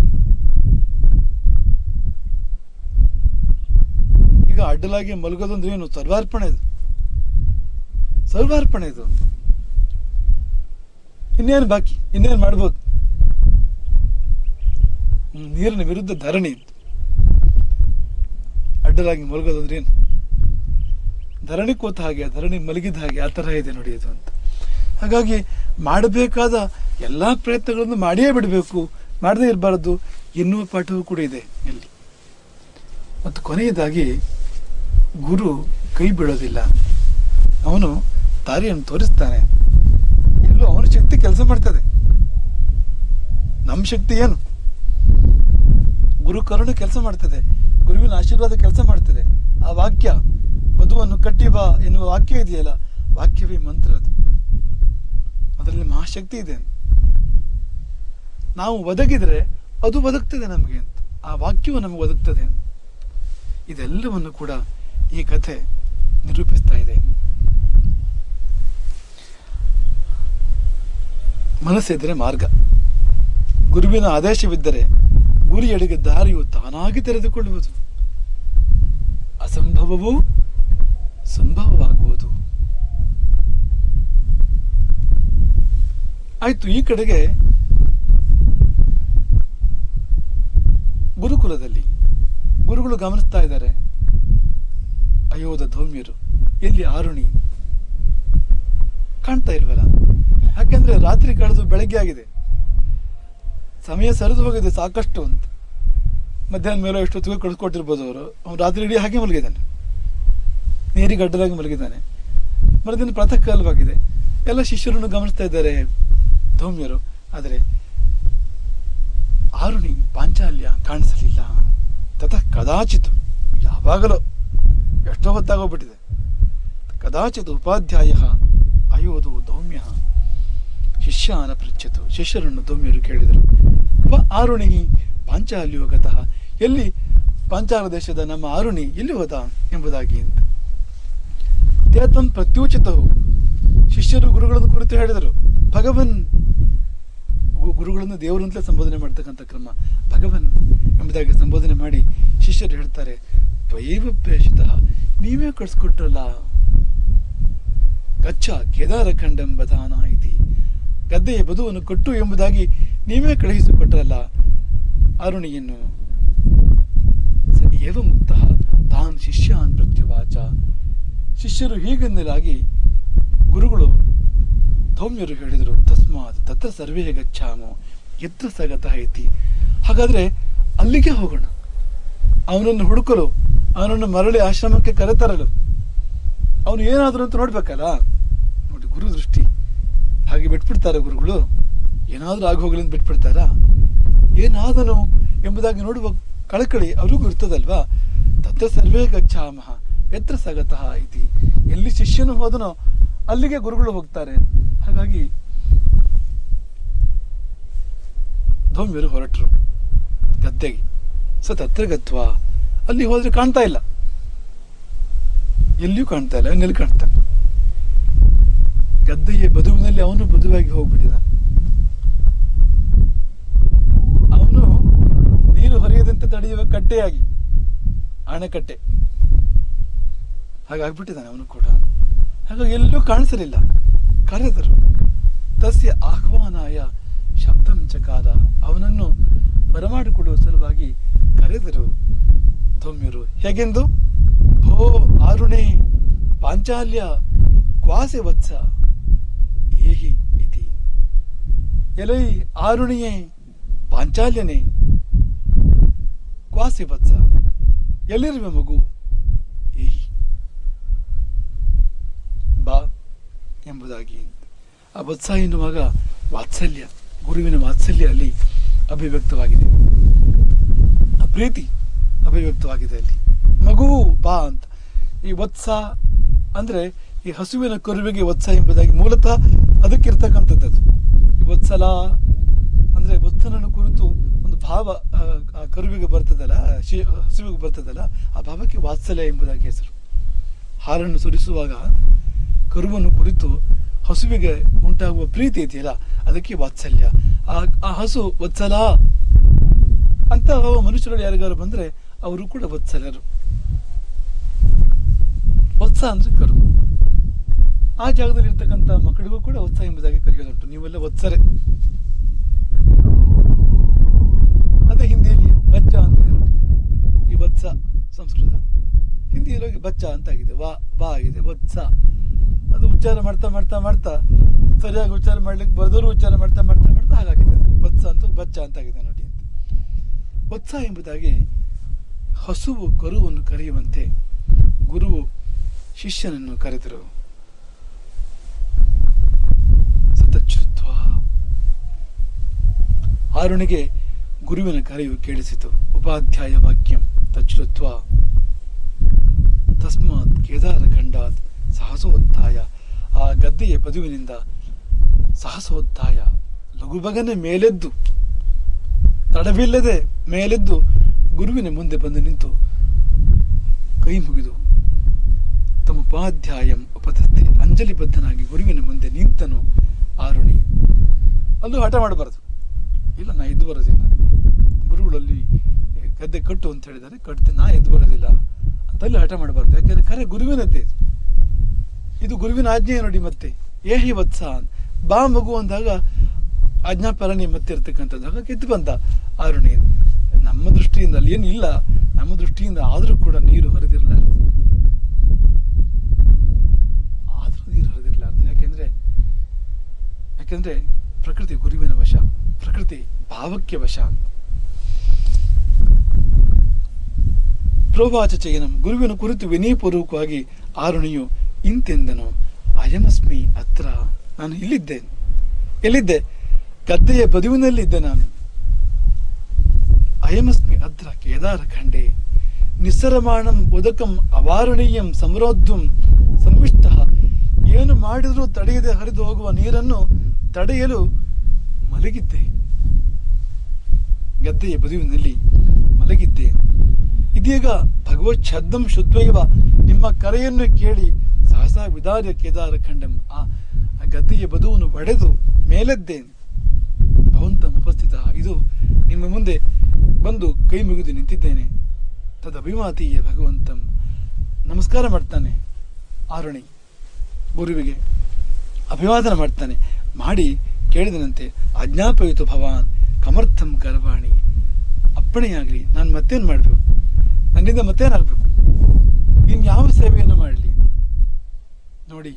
ಈಗ ಅಡ್ಡಲಾಗಿ ಮಲಗೋದಂದ್ರೆ ಏನು? ಸರ್ವಾರ್ಪಣೆ ಇದು ಸರ್ವಾರ್ಪಣೆ ಇದು. ಇನ್ನೇನು ಬಾಕಿ? ಇನ್ನೇನು ಮಾಡ್ಬೋದು? ನೀರಿನ ವಿರುದ್ಧ ಧರಣಿ ಅಡ್ಡಲಾಗಿ ಮಲಗೋದಂದ್ರೆ ಏನು? ಧರಣಿ ಕೂತ ಹಾಗೆ, ಧರಣಿ ಮಲಗಿದ ಹಾಗೆ ಆ ಥರ ಇದೆ ನೋಡಿ ಇದು ಅಂತ. ಹಾಗಾಗಿ ಮಾಡಬೇಕಾದ ಎಲ್ಲ ಪ್ರಯತ್ನಗಳನ್ನು ಮಾಡಿಯೇ ಬಿಡಬೇಕು, ಮಾಡದೇ ಇರಬಾರದು ಎನ್ನುವ ಪಾಠವೂ ಕೂಡ ಇದೆ ಇಲ್ಲಿ. ಮತ್ತು ಕೊನೆಯದಾಗಿ ಗುರು ಕೈ ಬಿಡೋದಿಲ್ಲ ಅವನು ದಾರಿಯನ್ನು ತೋರಿಸ್ತಾನೆ. ಎಲ್ಲೂ ಅವನ ಶಕ್ತಿ ಕೆಲಸ ಮಾಡ್ತದೆ. ನಮ್ಮ ಶಕ್ತಿ ಏನು? ಗುರು ಕರುಣೆ ಕೆಲಸ ಮಾಡ್ತದೆ. ಗುರುವಿನ ಆಶೀರ್ವಾದ ಕೆಲಸ ಮಾಡ್ತದೆ. ಆ ವಾಕ್ಯ ವಧುವನ್ನು ಕಟ್ಟಿ ಬಾ ಎನ್ನುವ ವಾಕ್ಯ ಇದೆಯಲ್ಲ, ವಾಕ್ಯವೇ ಮಂತ್ರ ಅದು. ಅದರಲ್ಲಿ ಮಹಾಶಕ್ತಿ ಇದೆ ನಾವು ಒದಗಿದ್ರೆ ಅದು ಒದಗ್ತದೆ ನಮಗೆ ಅಂತ. ಆ ವಾಕ್ಯವು ನಮಗೆ ಒದಗ್ತದೆ ಅಂತ. ಇದೆಲ್ಲವನ್ನು ಕೂಡ ಈ ಕಥೆ ನಿರೂಪಿಸ್ತಾ ಇದೆ. ಮನಸ್ಸಿದ್ರೆ ಮಾರ್ಗ. ಗುರುವಿನ ಆದೇಶವಿದ್ದರೆ ಗುರಿಯಡೆಗೆ ದಾರಿಯು ತಾನಾಗಿ ತೆರೆದುಕೊಳ್ಳುವುದು. ಅಸಂಭವವು ಸಂಭವವಾಗುವುದು. ಆಯ್ತು, ಈ ಕಡೆಗೆ ಗುರುಕುಲದಲ್ಲಿ ಗುರುಗಳು ಗಮನಿಸ್ತಾ ಇದ್ದಾರೆ. ಅಯೋಧ ಧೌಮ್ಯರು, ಎಲ್ಲಿ ಆರುಣಿ? ಕಾಣ್ತಾ ಇಲ್ವಲ್ಲ? ಯಾಕೆಂದ್ರೆ ರಾತ್ರಿ ಕಳೆದು ಬೆಳಗ್ಗೆ ಆಗಿದೆ. ಸಮಯ ಸರಿದು ಹೋಗಿದೆ ಸಾಕಷ್ಟು ಅಂತ. ಮಧ್ಯಾಹ್ನ ಮೇಲೆ ಎಷ್ಟೊತ್ತಿಗೆ ಕಳಿಸ್ಕೊಟ್ಟಿರ್ಬೋದು ಅವರು. ಅವ್ನು ರಾತ್ರಿ ಇಡೀ ಹಾಗೆ ಮಲಗಿದ್ದಾನೆ. ನೀರಿಗೆ ಅಡ್ಡಲಾಗಿ ಮಲಗಿದ್ದಾನೆ. ಮರುದಿನ ಪ್ರಾತಃ ಕಾಲವಾಗಿದೆ ಎಲ್ಲ ಶಿಷ್ಯರನ್ನು ಗಮನಿಸ್ತಾ ಇದ್ದಾರೆ ಧೌಮ್ಯರು. ಆದರೆ ಆರುಣಿ ಪಾಂಚಾಲ್ಯ ಕಾಣಿಸಲಿಲ್ಲ. ತಥ ಕದಾಚಿತ್ ಯಾವಾಗಲೂ ಎಷ್ಟೋ ಹೊತ್ತಾಗೋಗ್ಬಿಟ್ಟಿದೆ. ಕದಾಚಿತ್ ಉಪಾಧ್ಯಾಯ ಅಯೋದು ಧೌಮ್ಯ. ಶಿಷ್ಯಾನ ಪೃಚ್ಛತು. ಶಿಷ್ಯರನ್ನು ಧೌಮ್ಯರು ಕೇಳಿದರು. ಆರುಣಿ ಪಾಂಚಾಲ್ಯೋ ಗತಃ ಎಲ್ಲಿ ಪಾಂಚಾಲ ದೇಶದ ನಮ್ಮ ಆರುಣಿ ಎಲ್ಲಿ ಹೋದ ಎಂಬುದಾಗಿ ಅಂತ. ತೇತಂ ಪ್ರತ್ಯೂಚಿತವು. ಶಿಷ್ಯರು ಗುರುಗಳನ್ನು ಕುರಿತು ಹೇಳಿದರು. ಭಗವನ್ ಗುರುಗಳನ್ನು ದೇವರಂತಲೇ ಸಂಬೋಧನೆ ಮಾಡ್ತಕ್ಕಂಥ ಕ್ರಮ. ಭಗವನ್ ಎಂಬುದಾಗಿ ಸಂಬೋಧನೆ ಮಾಡಿ ಶಿಷ್ಯರು ಹೇಳ್ತಾರೆ, ತ್ವಯೈವ ಪ್ರೇಷಿತ, ನೀವೇ ಕಳಿಸ್ಕೊಟ್ರಲ್ಲ. ಕಚ್ಚ ಕೇದಾರ ಖಂಡಂ ಬದಾನ ಇತಿ. ಗದ್ದೆಯ ಬದುವನ್ನು ಕೊಟ್ಟು ಎಂಬುದಾಗಿ ನೀವೇ ಕಳುಹಿಸಿಕೊಟ್ರಲ್ಲ. ಅರುಣಿಯನ್ನು ಏವ ಮುಕ್ತ ತಾನ್ ಶಿಷ್ಯಾನ್ ಪ್ರತ್ಯುವಾಚ. ಶಿಷ್ಯರು ಹೀಗೆಂದಲಾಗಿ ಗುರುಗಳು ಧೌಮ್ಯರು ಹೇಳಿದರು, ತಸ್ಮಾತ್ ತತ್ರ ಸರ್ವೇ ಗಚ್ಚಾಮೋ ಎತ್ತ ಸಗತ ಐತಿ ಹಾಗಾದರೆ ಅಲ್ಲಿಗೆ ಹೋಗೋಣ. ಅವನನ್ನು ಹುಡುಕಲು, ಅವನನ್ನು ಮರಳಿ ಆಶ್ರಮಕ್ಕೆ ಕರೆತರಲು. ಅವನು ಏನಾದರೂ ಅಂತ ನೋಡ್ಬೇಕಲ್ಲ? ನೋಡಿ, ಗುರು ದೃಷ್ಟಿ. ಹಾಗೆ ಬಿಟ್ಬಿಡ್ತಾರೆ ಗುರುಗಳು. ಏನಾದರೂ ಆಗಿ ಅಂತ ಬಿಟ್ಬಿಡ್ತಾರಾ? ಏನಾದನು ಎಂಬುದಾಗಿ ನೋಡುವ ಕಳಕಳಿ ಅವ್ರಿಗೂ ಇರ್ತದಲ್ವಾ? ತತ್ರ ಸರ್ವೇ ಗಚ್ಚಾಮಹ ಎತ್ರ ಸಗತಃ ಇತಿ. ಎಲ್ಲಿ ಶಿಷ್ಯನು ಹೋದನೋ ಅಲ್ಲಿಗೆ ಗುರುಗಳು ಹೋಗ್ತಾರೆ. ಹಾಗಾಗಿ ಧೌಮ್ಯರು ಹೊರಟರು. ಗದ್ದೆಗೆ. ಸ ತತ್ರ ಗತ್ವ. ಅಲ್ಲಿ ಹೋದ್ರೆ ಕಾಣ್ತಾ ಇಲ್ಲ. ಎಲ್ಲಿಯೂ ಕಾಣ್ತಾ ಇಲ್ಲ ಅವನಲ್ಲಿ ಕಾಣ್ತಾನೆ. ಗದ್ದೆಯ ಬದುವಿನಲ್ಲಿ ಅವನು ಬದುವಾಗಿ ಹೋಗ್ಬಿಟ್ಟಿದ್ದಾನೆ ಅವನು ನೀರು ಹರಿಯದಂತೆ ತಡೆಯುವ ಕಟ್ಟೆಯಾಗಿ, ಅಣೆಕಟ್ಟೆ. ಹಾಗಾಗ್ಬಿಟ್ಟಿದ್ದಾನೆ ಅವನು ಕೂಡ. ಹಾಗಾಗಿ ಎಲ್ಲೂ ಕಾಣಿಸಲಿಲ್ಲ. ಕರೆದರು. ತಸ್ಯ ಆಹ್ವಾನಾಯ ಶಬ್ದಂ ಚಕಾರ ಅವನನ್ನು ಬರಮಾಡಿಕೊಡುವ ಸಲುವಾಗಿ ಕರೆದರು. ತೊಮ್ಮರು ಹೇಗೆಂದು? ಭೋ ಆರುಣೆ ಪಾಂಚಾಲ್ಯ ಕ್ವಾಸೆ ವತ್ಸ ಏಹಿ ಇತಿ. ಎಲೈ ಆರುಣಿಯೇ ಪಾಂಚಾಲ್ಯನೇ. ಕ್ವಾಸೆ ವತ್ಸ ಎಲ್ಲಿರುವೆ ಮಗು? ಏಹಿ ಬಾ ಎಂಬುದಾಗಿ ಆ ವತ್ಸ ಎನ್ನುವಾಗ ವಾತ್ಸಲ್ಯ, ಗುರುವಿನ ವಾತ್ಸಲ್ಯ ಅಲ್ಲಿ ಅಭಿವ್ಯಕ್ತವಾಗಿದೆ. ಆ ಪ್ರೀತಿ ಅಭಿವ್ಯಕ್ತವಾಗಿದೆ ಅಲ್ಲಿ. ಮಗು, ಬಾ ಅಂತ. ಈ ವತ್ಸ ಅಂದ್ರೆ ಈ ಹಸುವಿನ ಕರುವಿಗೆ ವತ್ಸ ಎಂಬುದಾಗಿ ಮೂಲತಃ ಅದಕ್ಕಿರ್ತಕ್ಕಂಥದ್ದು. ಅದು. ಈ ವತ್ಸಲ ಅಂದ್ರೆ ವತ್ಸನನ್ನು ಕುರಿತು ಒಂದು ಭಾವ ಕರುವಿಗೆ ಬರ್ತದಲ್ಲ, ಶಿ- ಹಸುವಿಗೆ ಬರ್ತದಲ್ಲ, ಆ ಭಾವಕ್ಕೆ ವಾತ್ಸಲ್ಯ ಎಂಬುದಾಗಿ ಹೆಸರು. ಹಾಲನ್ನು ಸುರಿಸುವಾಗ ಕರುವನ್ನು ಕುರಿತು ಹಸುವಿಗೆ ಉಂಟಾಗುವ ಪ್ರೀತಿ ಇದೆಯಲ್ಲ, ಅದಕ್ಕೆ ವಾತ್ಸಲ್ಯ. ಆ ಆ ಹಸು ವತ್ಸಲ ಅಂತ ಮನುಷ್ಯರಲ್ಲಿ ಯಾರಿಗಾರು ಬಂದ್ರೆ ಅವರು ಕೂಡ ವತ್ಸಲರು. ವತ್ಸ ಅಂದರೆ ಕರು. ಆ ಜಾಗದಲ್ಲಿ ಇರ್ತಕ್ಕಂಥ ಮಕ್ಕಳಿಗೂ ಕೂಡ ವತ್ಸ ಎಂಬುದಾಗಿ ಕರೆಯೋದುಂಟು ನೀವೆಲ್ಲ ವತ್ಸರೆ ಅದೇ ಹಿಂದಿಯಲ್ಲಿ ಬಚ್ಚ ಅಂತ ಇದೆ ನೋಡಿ ಈ ವತ್ಸ ಸಂಸ್ಕೃತ. ಹಿಂದಿಯಲ್ಲಿ ಬಚ್ಚ ಅಂತ ಆಗಿದೆ ವಾ ಬಾ ಆಗಿದೆ ವತ್ಸ ಅದು ಉಚ್ಚಾರ ಮಾಡ್ತಾ ಮಾಡ್ತಾ ಮಾಡ್ತಾ, ಸರಿಯಾಗಿ ಉಚ್ಚಾರ ಮಾಡ್ಲಿಕ್ಕೆ ಬರೆದವರು ಉಚ್ಚಾರ ಮಾಡ್ತಾ ಮಾಡ್ತಾ ಮಾಡ್ತಾ ಹಾಗಾಗಿದೆ. ಬತ್ಸ ಅಂತ ಬಚ್ಚ ಅಂತ ಆಗಿದೆ ನೋಡಿ ಅಂತ. ಬತ್ಸ ಎಂಬುದಾಗಿ ಹಸುವು ಕರುವನ್ನು ಕರೆಯುವಂತೆ ಗುರುವು ಶಿಷ್ಯನನ್ನು ಕರೆದರು. ಸತಚ್ಯುತ್ವ ಆರುಣಿಗೆ ಗುರುವಿನ ಕರೆಯು ಕೇಳಿಸಿತು. ಉಪಾಧ್ಯಾಯ ವಾಕ್ಯಂ. ತಚ್ಯುತ್ವ ತಸ್ಮಾತ್ ಕೇದಾರ ಖಂಡಾತ್ ಸಾಹಸೋತ್ಥಾಯ ಆ ಗದ್ದೆಯ ಬದುವಿನಿಂದ ಸಾಹಸೋತ್ಥಾಯ ಲಘುಬಗನೆ ಮೇಲೆದ್ದು ತಡವಿಲ್ಲದೆ ಮೇಲೆದ್ದು ಗುರುವಿನ ಮುಂದೆ ಬಂದು ನಿಂತು ಕೈ ಮುಗಿದು ತಮ್ಮ ಉಪಾಧ್ಯಾಯಂ ಉಪದತ್ತೆ ಅಂಜಲಿಬದ್ಧನಾಗಿ ಗುರುವಿನ ಮುಂದೆ ನಿಂತನು ಆರುಣಿ. ಅಲ್ಲೂ ಹಠ ಮಾಡಬಾರದು. ಇಲ್ಲ, ನಾ ಇದ್ದು ಬರೋದಿಲ್ಲ. ಗುರುಗಳಲ್ಲಿ ಏ, ಗದ್ದೆ ಕಟ್ಟು ಅಂತ ಹೇಳಿದ್ದಾರೆ. ಕಟ್ತೀನಿ ನಾ ಎದ್ದು ಬರೋದಿಲ್ಲ ಅಂತ ಅಲ್ಲಿ ಹಠ ಮಾಡಬಾರ್ದು. ಯಾಕಂದ್ರೆ ಕರೆ ಗುರುವಿನದ್ದೇ ಇದು. ಇದು ಗುರುವಿನ ಆಜ್ಞೆ ನೋಡಿ ಮತ್ತೆ. ಏಹಿ ವತ್ಸ ಬಾ ಮಗು ಅಂದಾಗ ಆಜ್ಞಾಪಾಲನೆ ಮತ್ತೆ ಇರ್ತಕ್ಕಂಥದ್ದು. ಹಾಗಾಗಿ ಎದ್ದು ಬಂದ ಆರುಣಿ. ನಮ್ಮ ದೃಷ್ಟಿಯಿಂದ ಅಲ್ಲಿ ಏನು ಇಲ್ಲ. ನಮ್ಮ ದೃಷ್ಟಿಯಿಂದ ಆದರೂ ಕೂಡ ನೀರು ಹರಿದಿರಲಾರದು. ಆದರೂ ನೀರು ಹರಿದಿರಲಾರದು. ಯಾಕೆಂದ್ರೆ ಯಾಕೆಂದ್ರೆ ಪ್ರಕೃತಿ ಗುರುವಿನ ವಶ ಪ್ರಕೃತಿ ಭಾವಕ್ಕೆ ವಶ ಪ್ರೋವಾಚ ಚಯನಂ. ಗುರುವಿನ ಕುರಿತು ವಿನಯಪೂರ್ವಕವಾಗಿ ಆರುಣಿಯು, ಇಂತೆಂದನು, ಅಯಮಸ್ಮಿ ಅತ್ರ, ನಾನು ಇಲ್ಲಿದ್ದೆ. ಎಲ್ಲಿದ್ದೆ? ಗದ್ದೆಯ ಬದುವಿನಲ್ಲಿದ್ದೆ ನಾನು. ಅಯಮಸ್ಮಿ ಅದ್ರ ಕೇದಾರ ಖಂಡೆ. ನಿಸ್ಸರಮಾಣಂ ಉದಕಂ ಅವಾರುಣೀಯಂ ಸಮರೋದ್ಧಂ ಸಂವಿಷ್ಟ. ಏನು ಮಾಡಿದರೂ ತಡೆಯದೆ ಹರಿದು ಹೋಗುವ ನೀರನ್ನು ತಡೆಯಲು ಮಲಗಿದ್ದೆ. ಗದ್ದೆಯ ಬದುವಿನಲ್ಲಿ ಮಲಗಿದ್ದೆ. ಇದೀಗ ಭಗವತ್ ಛದ್ದಂ ಶುದ್ಧೈವ ನಿಮ್ಮ ಕರೆಯನ್ನು ಕೇಳಿ ಸಹಸ ವಿದಾರ್ಯ ಕೇದಾರ ಖಂಡಂ. ಆ ಗದ್ದೆಯ ಬದುವನ್ನು ಒಡೆದು ಮೇಲೆದ್ದೇನೆ ಭವಂತ ಉಪಸ್ಥಿತ. ಇದು ನಿಮ್ಮ ಮುಂದೆ ಬಂದು ಕೈ ಮುಗಿದು ನಿಂತಿದ್ದೇನೆ. ತದಭಿಮಾತೀಯ ಭಗವಂತಂ. ನಮಸ್ಕಾರ ಮಾಡ್ತಾನೆ ಆರುಣಿ. ಗುರುವಿಗೆ ಅಭಿವಾದನ ಮಾಡ್ತಾನೆ. ಮಾಡಿ ಕೇಳಿದನಂತೆ, ಆಜ್ಞಾಪಯಿತು ಭವಾನ್, ಕಮರ್ಥಂ ಗರ್ವಾಣಿ ಅಪ್ಪಣೆಯಾಗಲಿ, ನಾನು ಮತ್ತೇನು ಮಾಡಬೇಕು? ನನ್ನಿಂದ ಮತ್ತೇನಾಗಬೇಕು? ಇನ್ನು ಯಾವ ಸೇವೆಯನ್ನು ಮಾಡಲಿ? ನೋಡಿ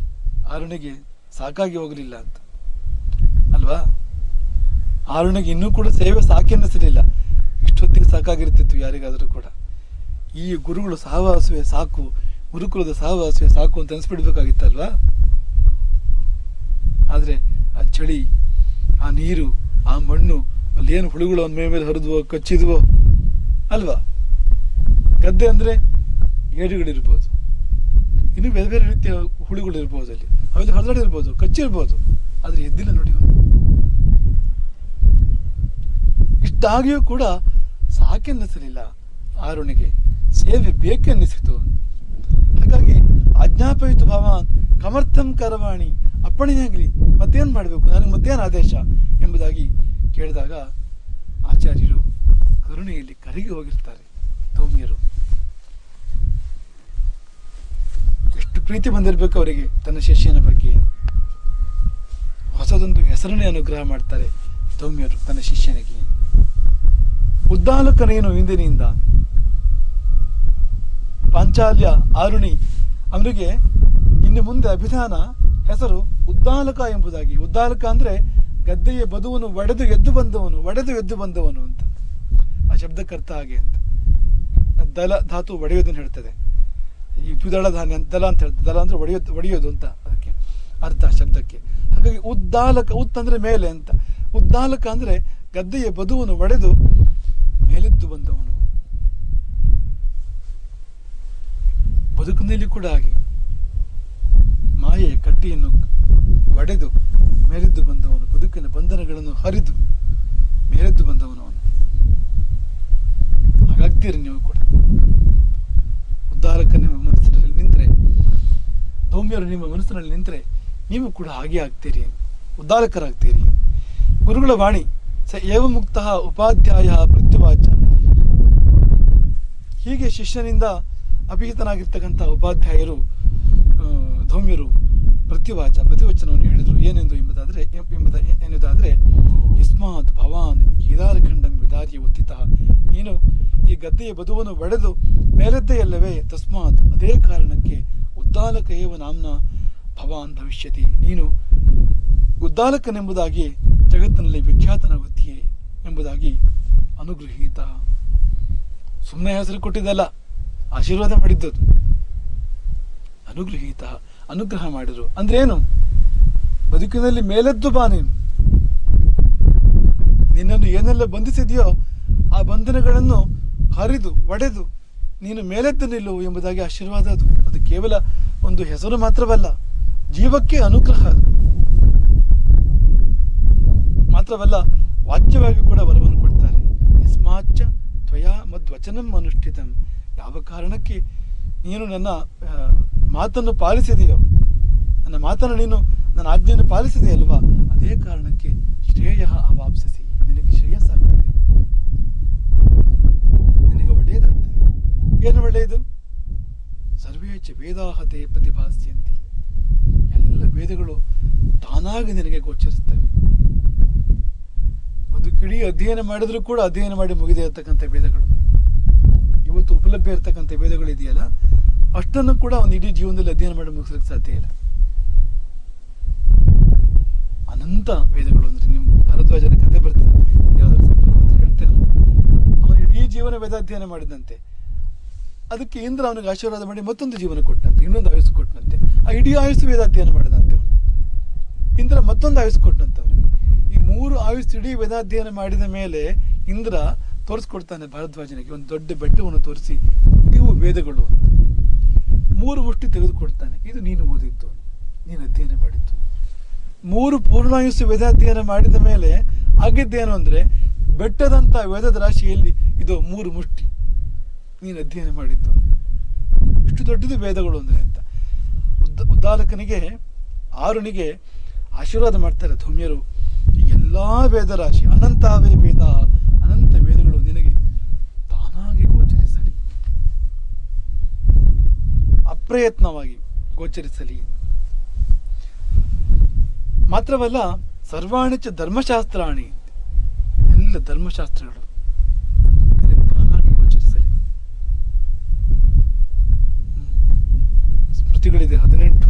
ಆರುಣಿಗೆ ಸಾಕಾಗಿ ಹೋಗಲಿಲ್ಲ ಅಂತ. ಅಲ್ವಾ? ಆರುಣಿಗೆ ಇನ್ನೂ ಕೂಡ ಸೇವೆ ಸಾಕೆನ್ನಿಸಲಿಲ್ಲ ಇಷ್ಟೊತ್ತಿಗೆ ಸಾಕಾಗಿರ್ತಿತ್ತು ಯಾರಿಗಾದರೂ ಕೂಡ. ಈ ಗುರುಗಳು ಸಹವಾಸುವೆ ಸಾಕು, ಗುರುಕುಲದ ಸಹವಾಸುವೆ ಸಾಕು ಅಂತ ಅನಿಸ್ಬಿಡ್ಬೇಕಾಗಿತ್ತಲ್ವಾ ಆದರೆ ಆ ಚಳಿ, ಆ ನೀರು, ಆ ಮಣ್ಣು ಅಲ್ಲಿ ಏನು ಹುಳುಗಳು ಅವನ ಮೇಲೆ ಹರಿದ್ವೋ, ಕಚ್ಚಿದ್ವೋ? ಅಲ್ವಾ? ಗದ್ದೆ ಅಂದರೆ ಏಡುಗಳಿರ್ಬೋದು ಇನ್ನು ಬೇರೆ ಬೇರೆ ರೀತಿಯ ಹುಳುಗಳಿರ್ಬೋದು ಅಲ್ಲಿ. ಅವೆಲ್ಲ ಹೊರದಾಡಿರ್ಬೋದು ಕಚ್ಚಿರ್ಬೋದು. ಆದರೆ ಎದ್ದಿಲ್ಲ ನೋಡಿ ಇಷ್ಟಾಗಿಯೂ ಕೂಡ ಸಾಕೆನ್ನಿಸಲಿಲ್ಲ ಆರುಣಿಗೆ. ಸೇವೆ ಬೇಕೆನ್ನಿಸಿತು ಹಾಗಾಗಿ ಅಜ್ಞಾಪಯಿತು ಭವಾನ್ ಕಮರ್ಥಂ ಕರವಾಣಿ, ಅಪ್ಪಣೆಯಾಗಲಿ ಮತ್ತೇನು ಮಾಡಬೇಕು? ನನಗೆ ಮತ್ತೇನು ಆದೇಶ? ಎಂಬುದಾಗಿ ಕೇಳಿದಾಗ ಆಚಾರ್ಯರು ಕರುಣೆಯಲ್ಲಿ ಕರಗಿ ಹೋಗಿರ್ತಾರೆ. ಸೌಮ್ಯರು ಎಷ್ಟು ಪ್ರೀತಿ ಬಂದಿರಬೇಕು ಅವರಿಗೆ, ತನ್ನ ಶಿಷ್ಯನ ಬಗ್ಗೆ. ಹೊಸದೊಂದು ಹೆಸರನ್ನೇ ಅನುಗ್ರಹ ಮಾಡ್ತಾರೆ ಸೌಮ್ಯರು ತನ್ನ ಶಿಷ್ಯನಿಗೆ. ಉದ್ದಾಲಕನೇನು ಹಿಂದಿನಿಂದ ಪಾಂಚಾಲ್ಯ ಆರುಣಿ ಅವನಿಗೆ ಇನ್ನು ಮುಂದೆ ಅಭಿಧಾನ ಹೆಸರು ಉದ್ದಾಲಕ ಎಂಬುದಾಗಿ. ಉದ್ದಾಲಕ ಅಂದ್ರೆ ಗದ್ದೆಯ ಬದುವನು ಒಡೆದು ಎದ್ದು ಬಂದವನು, ಒಡೆದು ಎದ್ದು ಬಂದವನು ಅಂತ. ಆ ಶಬ್ದಕ್ಕರ್ಥ ಹಾಗೆ ಅಂತ. ದಲ ಧಾತು ಒಡೆಯೋದನ್ನು ಹೇಳ್ತದೆ. ಈ ದ್ವಿದಳ ಧಾನ್ಯ ದಲ ಅಂತ ಹೇಳ್ತಾರೆ. ದಲ ಅಂದ್ರೆ ಒಡೆಯೋದು ಒಡೆಯೋದು ಅಂತ ಅದಕ್ಕೆ ಅರ್ಥ ಶಬ್ದಕ್ಕೆ. ಹಾಗಾಗಿ ಉದ್ದಾಲಕ, ಉತ್ ಅಂದ್ರೆ ಮೇಲೆ ಅಂತ. ಉದ್ದಾಲಕ ಅಂದ್ರೆ ಗದ್ದೆಯ ಬದುವನ್ನು ಒಡೆದು ಮೇಲೆದ್ದು ಬಂದವನು. ಬದುಕಿನಲ್ಲಿ ಕೂಡ ಹಾಗೆ. ಮಾಯೆಯ ಕಟ್ಟಿಯನ್ನು ಒಡೆದು ಮೇಲೆದ್ದು ಬಂದವನು. ಬದುಕಿನ ಬಂಧನಗಳನ್ನು ಹರಿದು ಮೇಲೆದ್ದು ಬಂದವನು ಅವನು. ಹಾಗಾಗ್ತೀರಿ ನೀವು ಕೂಡ. ಉದ್ದಾಲಕ ಸೌಮ್ಯರು ನಿಮ್ಮ ಮನಸ್ಸಿನಲ್ಲಿ ನಿಂತರೆ ನೀವು ಕೂಡ ಹಾಗೆ ಆಗ್ತೀರಿ ಉದ್ದಾಲಕರಾಗ್ತೀರಿ ಗುರುಗಳ ವಾಣಿ, ಸ ಏವ ಮುಕ್ತ ಉಪಾಧ್ಯಾಯ ಪ್ರತ್ಯುವಾಚ. ಹೀಗೆ ಶಿಷ್ಯನಿಂದ ಅಭಿಹಿತನಾಗಿರ್ತಕ್ಕಂಥ ಉಪಾಧ್ಯಾಯರು ಧೌಮ್ಯರು ಪ್ರತಿವಾಚ ಪ್ರತಿವಚನವನ್ನು ಹೇಳಿದರು. ಏನೆಂದು ಎಂಬುದಾದರೆ ಎಂಬುದ ಎನ್ನುವುದಾದರೆ, ಯಸ್ಮಾತ್ ಭವಾನ್ ಕೇದಾರಖಂಡಂ ವಿದಾರಿಯ ಉತ್ತಿತ. ನೀನು ಈ ಗದ್ದೆಯ ಬದುವನ್ನು ಒಡೆದು ಮೇಲೆದ್ದೆಯಲ್ಲವೇ ತಸ್ಮಾತ್ ಅದೇ ಕಾರಣಕ್ಕೆ ಉದ್ದಾಲಕ ಏವ ನಾಮ್ನ ಭವಾನ್ ಭವಿಷ್ಯತಿ. ನೀನು ಉದ್ದಾಲಕನೆಂಬುದಾಗಿ ಜಗತ್ತಿನಲ್ಲಿ ವಿಖ್ಯಾತನಾಗುತ್ತೀಯೇ ಎಂಬುದಾಗಿ ಅನುಗ್ರಹೀತ ಸುಮ್ಮನೆ ಹೆಸರು ಕೊಟ್ಟಿದ್ದಲ್ಲ, ಆಶೀರ್ವಾದ ಮಾಡಿದ್ದದು ಅನುಗ್ರಹೀತ ಅನುಗ್ರಹ ಮಾಡಿದರು ಅಂದ್ರೆ ಏನು ಬದುಕಿನಲ್ಲಿ ಮೇಲೆದ್ದು ಬಾ ನೀನು. ನಿನ್ನನ್ನು ಏನೆಲ್ಲ ಬಂಧಿಸಿದೆಯೋ ಆ ಬಂಧನಗಳನ್ನು ಹರಿದು, ಒಡೆದು ನೀನು ಮೇಲೆದ್ದು ನಿಲ್ಲು ಎಂಬುದಾಗಿ ಆಶೀರ್ವಾದ ಅದು. ಕೇವಲ ಒಂದು ಹೆಸರು ಮಾತ್ರವಲ್ಲ, ಜೀವಕ್ಕೆ ಅನುಗ್ರಹ. ಮಾತ್ರವಲ್ಲ, ವಾಚ್ಯವಾಗಿ ಕೂಡ ವರವನ್ನು ಕೊಡ್ತಾರೆ. ಯಸ್ಮಾಚ್ಚ ತ್ವಯಾ ಮದ್ವಚನಂ ಅನುಷ್ಠಿತಂ. ಯಾವ ಕಾರಣಕ್ಕೆ ನೀನು ನನ್ನ ಮಾತನ್ನು ಪಾಲಿಸಿದೆಯೋ, ನನ್ನ ಮಾತನ್ನು ನೀನು ನನ್ನ ಆಜ್ಞೆಯನ್ನು ಪಾಲಿಸಿದೆಯಲ್ವಾ, ಅದೇ ಕಾರಣಕ್ಕೆ ಶ್ರೇಯ ಅವಾಪ್ಸಿಸಿ. ನಿನಗೆ ಶ್ರೇಯಸ್ಸಾಗ್ತದೆ ನಿನಗೆ ಒಳ್ಳೆಯದಾಗ್ತದೆ. ಏನು ಒಳ್ಳೆಯದು? ಚ ವೇದಾಹತೆ ಪ್ರತಿಭಾಸ್ಯಂತಿ ಎಲ್ಲ ವೇದಗಳು ತಾನಾಗಿ ನಿನಗೆ ಗೋಚರಿಸ್ತವೆ ಕಿಡಿ ಅಧ್ಯಯನ ಮಾಡಿದರೂ ಕೂಡ ಅಧ್ಯಯನ ಮಾಡಿ ಮುಗಿದೆ ಇರತಕ್ಕಂಥ ವೇದಗಳು. ಇವತ್ತು ಉಪಲಭ್ಯ ಇರತಕ್ಕಂಥ ವೇದಗಳು ಇದೆಯಲ್ಲ? ಅಷ್ಟನ್ನು ಕೂಡ ಒಂದು ಇಡೀ ಜೀವನದಲ್ಲಿ ಅಧ್ಯಯನ ಮಾಡಿ ಮುಗಿಸಲಿಕ್ಕೆ ಸಾಧ್ಯ ಇಲ್ಲ. ಅನಂತ ವೇದಗಳು ಅಂದ್ರೆ ನಿಮ್ಮ ಭರದ್ವಾಜನ ಕತೆ ಬರ್ತದೆ. ಹೇಳ್ತೇನೆ ಅವನು ಇಡೀ ಜೀವನ ವೇದಾಧ್ಯಯನ ಮಾಡಿದಂತೆ. ಅದಕ್ಕೆ ಇಂದ್ರ ಅವನಿಗೆ ಆಶೀರ್ವಾದ ಮಾಡಿ ಮತ್ತೊಂದು ಜೀವನ ಕೊಟ್ಟಂತೆ ಇನ್ನೊಂದು ಆಯುಸ್ಸು ಕೊಟ್ಟನಂತೆ. ಆ ಇಡೀ ಆಯುಸ್ಸು ವೇದಾಧ್ಯಯನ ಮಾಡಿದಂತೆ ಅವನು. ಇಂದ್ರ ಮತ್ತೊಂದು ಆಯುಸ್ ಕೊಟ್ಟನಂತೆ ಅವನಿಗೆ. ಈ ಮೂರು ಆಯುಸ್ ಇಡೀ ವೇದಾಧ್ಯಯನ ಮಾಡಿದ ಮೇಲೆ ಇಂದ್ರ ತೋರಿಸ್ಕೊಡ್ತಾನೆ ಭಾರದ್ವಾಜನಿಗೆ, ಒಂದು ದೊಡ್ಡ ಬೆಟ್ಟವನ್ನು ತೋರಿಸಿ, ಇವು ವೇದಗಳು ಅಂತ. ಮೂರು ಮುಷ್ಟಿ ತೆಗೆದುಕೊಡ್ತಾನೆ, ಇದು ನೀನು ಓದಿದ್ದು, ನೀನು ಅಧ್ಯಯನ ಮಾಡಿದ್ದು. ಮೂರು ಪೂರ್ಣಾಯುಸ್ಸು ವೇದಾಧ್ಯಯನ ಮಾಡಿದ ಮೇಲೆ, ಆಗಿದ್ದೇನು ಅಂದರೆ, ಬೆಟ್ಟದಂಥ ವೇದದ ರಾಶಿಯಲ್ಲಿ ಇದು ಮೂರು ಮುಷ್ಟಿ. ನೀನು ಅಧ್ಯಯನ ಮಾಡಿದ್ದು. ಇಷ್ಟು ದೊಡ್ಡದು ವೇದಗಳು ಅಂದರೆ ಅಂತ ಉದ್ದ, ಉದ್ದಾಲಕನಿಗೆ ಆರುನಿಗೆ ಆಶೀರ್ವಾದ ಮಾಡ್ತಾರೆ ಧೌಮ್ಯರು. ಎಲ್ಲಾ ವೇದ ರಾಶಿ ಅನಂತಾವೇ ವೇದ, ಅನಂತ ವೇದಗಳು ನಿನಗೆ ತಾನಾಗಿ ಗೋಚರಿಸಲಿ. ಅಪ್ರಯತ್ನವಾಗಿ ಗೋಚರಿಸಲಿ. ಮಾತ್ರವಲ್ಲ, ಸರ್ವಾಣಿಚ ಧರ್ಮಶಾಸ್ತ್ರಾಣಿ. ಎಲ್ಲ ಧರ್ಮಶಾಸ್ತ್ರಗಳು ನಿನಗೆ ತಾನಾಗಿ ಗೋಚರಿಸಲಿ ಹ್ಮ್. ಸ್ಮೃತಿಗಳಿದೆ ಹದಿನೆಂಟು.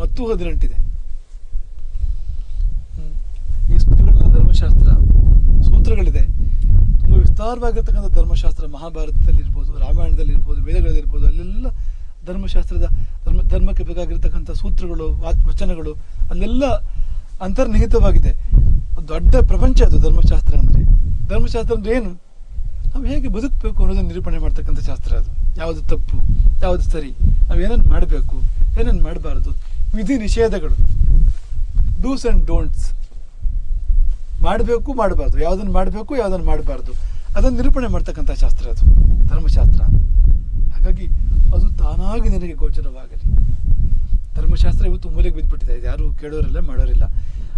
ಮತ್ತು ಹದಿನೆಂಟಿದೆ. ಈ ಸ್ಮೃತಿಗಳೆಲ್ಲ ಧರ್ಮಶಾಸ್ತ್ರ ಸೂತ್ರಗಳಿದೆ. ತುಂಬ ವಿಸ್ತಾರವಾಗಿರ್ತಕ್ಕಂಥ ಧರ್ಮಶಾಸ್ತ್ರ ಮಹಾಭಾರತದಲ್ಲಿ ಮಹಾಭಾರತದಲ್ಲಿರ್ಬೋದು, ರಾಮಾಯಣದಲ್ಲಿರ್ಬೋದು, ವೇದಗಳಲ್ಲಿರ್ಬೋದು, ಅಲ್ಲೆಲ್ಲ ಧರ್ಮಶಾಸ್ತ್ರದ ಧರ್ಮ, ಧರ್ಮಕ್ಕೆ ಬೇಕಾಗಿರ್ತಕ್ಕಂಥ ಸೂತ್ರಗಳು, ವಾಚ್- ವಚನಗಳು ಅಲ್ಲೆಲ್ಲ ಅಂತರ್ನಿಹಿತವಾಗಿದೆ. ದೊಡ್ಡ ಪ್ರಪಂಚ ಅದು ಧರ್ಮಶಾಸ್ತ್ರ ಅಂದರೆ. ಧರ್ಮಶಾಸ್ತ್ರ ಅಂದ್ರೆ ಏನು? ನಾವು ಹೇಗೆ ಬದುಕಬೇಕು ಅನ್ನೋದನ್ನು ನಿರೂಪಣೆ ಮಾಡ್ತಕ್ಕಂಥ ಶಾಸ್ತ್ರ ಅದು. ಯಾವುದು ತಪ್ಪು, ಯಾವುದು ಸರಿ, ನಾವು ಏನನ್ನು ಮಾಡಬೇಕು ಏನನ್ನು ಮಾಡಬಾರ್ದು? ವಿಧಿ ನಿಷೇಧಗಳು. ಡೂಸ್ ಆ್ಯಂಡ್ ಡೋಂಟ್ಸ್ ಮಾಡಬೇಕು, ಮಾಡಬಾರ್ದು. ಯಾವುದನ್ನು ಮಾಡಬೇಕು ಯಾವುದನ್ನು ಮಾಡಬಾರ್ದು. ಅದನ್ನು ನಿರೂಪಣೆ ಮಾಡ್ತಕ್ಕಂಥ ಶಾಸ್ತ್ರ ಅದು. ಧರ್ಮಶಾಸ್ತ್ರ. ಹಾಗಾಗಿ ಅದು ತಾನಾಗಿ ನಿನಗೆ ಗೋಚರವಾಗಲಿ. ಧರ್ಮಶಾಸ್ತ್ರ ಇವತ್ತು ಮೂಲೆಗೆ ಬಿದ್ದುಬಿಟ್ಟಿದೆ ಇದು ಯಾರು ಕೇಳೋರಿಲ್ಲ, ಮಾಡೋರಿಲ್ಲ.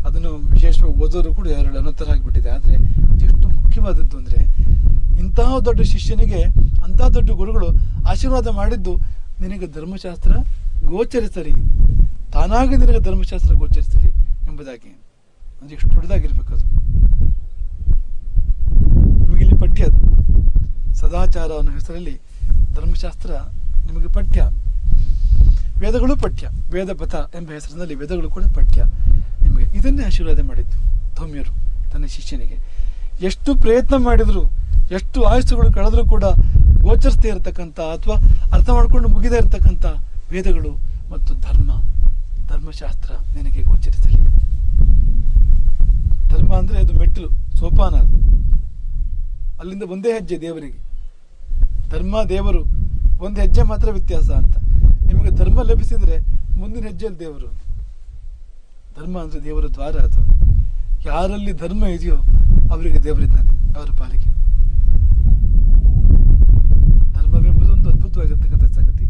ಅದನ್ನು ವಿಶೇಷವಾಗಿ ಓದೋರು ಕೂಡ ಯಾರು ಅನಂತರ ಆಗಿಬಿಟ್ಟಿದೆ. ಆದರೆ ಎಷ್ಟು ಮುಖ್ಯವಾದದ್ದು ಅಂದರೆ ಇಂತಹ ದೊಡ್ಡ ಶಿಷ್ಯನಿಗೆ ಅಂಥ ದೊಡ್ಡ ಗುರುಗಳು ಆಶೀರ್ವಾದ ಮಾಡಿದ್ದು ನಿನಗೆ ಧರ್ಮಶಾಸ್ತ್ರ ಗೋಚರಿಸಲಿ. ತಾನಾಗಿ ನಿನಗೆ ಧರ್ಮಶಾಸ್ತ್ರ ಗೋಚರಿಸಲಿ ಎಂಬುದಾಗಿ. ಅಂದರೆ ಎಷ್ಟು ದೊಡ್ಡದಾಗಿರ್ಬೇಕು ಅದು. ನಿಮಗೆ ಇಲ್ಲಿ ಪಠ್ಯ ಅದು. ಸದಾಚಾರ ಅನ್ನೋ ಹೆಸರಲ್ಲಿ ಧರ್ಮಶಾಸ್ತ್ರ ನಿಮಗೆ ಪಠ್ಯ. ವೇದಗಳು ಪಠ್ಯ. ವೇದ ಪಥ ಎಂಬ ಹೆಸರಿನಲ್ಲಿ ವೇದಗಳು ಕೂಡ ಪಠ್ಯ. ನಿಮಗೆ ಇದನ್ನೇ ಆಶೀರ್ವಾದ ಮಾಡಿದ್ದು. ಧೌಮ್ಯರು, ತನ್ನ ಶಿಷ್ಯನಿಗೆ. ಎಷ್ಟು ಪ್ರಯತ್ನ ಮಾಡಿದ್ರು, ಎಷ್ಟು ಆಯಸ್ಸುಗಳು ಕಳೆದರೂ ಕೂಡ ಗೋಚರಿಸದೇ ಇರತಕ್ಕಂಥ ಅಥವಾ ಅರ್ಥ ಮಾಡಿಕೊಂಡು ಮುಗಿದೇ ಇರತಕ್ಕಂಥ ವೇದಗಳು ಮತ್ತು ಧರ್ಮ, ಧರ್ಮಶಾಸ್ತ್ರ ನಿನಗೆ ಗೋಚರಿಸಲಿ. ಧರ್ಮ ಅಂದರೆ ಅದು ಮೆಟ್ಟಿಲು, ಸೋಪಾನ ಅದು. ಅಲ್ಲಿಂದ ಒಂದೇ ಹೆಜ್ಜೆ ದೇವರಿಗೆ. ಧರ್ಮ, ದೇವರು, ಒಂದು ಹೆಜ್ಜೆ ಮಾತ್ರ ವ್ಯತ್ಯಾಸ ಅಂತ. ನಿಮಗೆ ಧರ್ಮ ಲಭಿಸಿದರೆ ಮುಂದಿನ ಹೆಜ್ಜೆಯಲ್ಲಿ ದೇವರು. ಧರ್ಮ ಅಂದರೆ ದೇವರ ದ್ವಾರ ಅದು ಯಾರಲ್ಲಿ ಧರ್ಮ ಇದೆಯೋ ಅವರಿಗೆ ದೇವರಿದ್ದಾನೆ, ಅವರ ಪಾಲಿಗೆ. ಧರ್ಮವೆಂಬುದು ಒಂದು ಅದ್ಭುತವಾಗಿರ್ತಕ್ಕಂಥ ಸಂಗತಿ.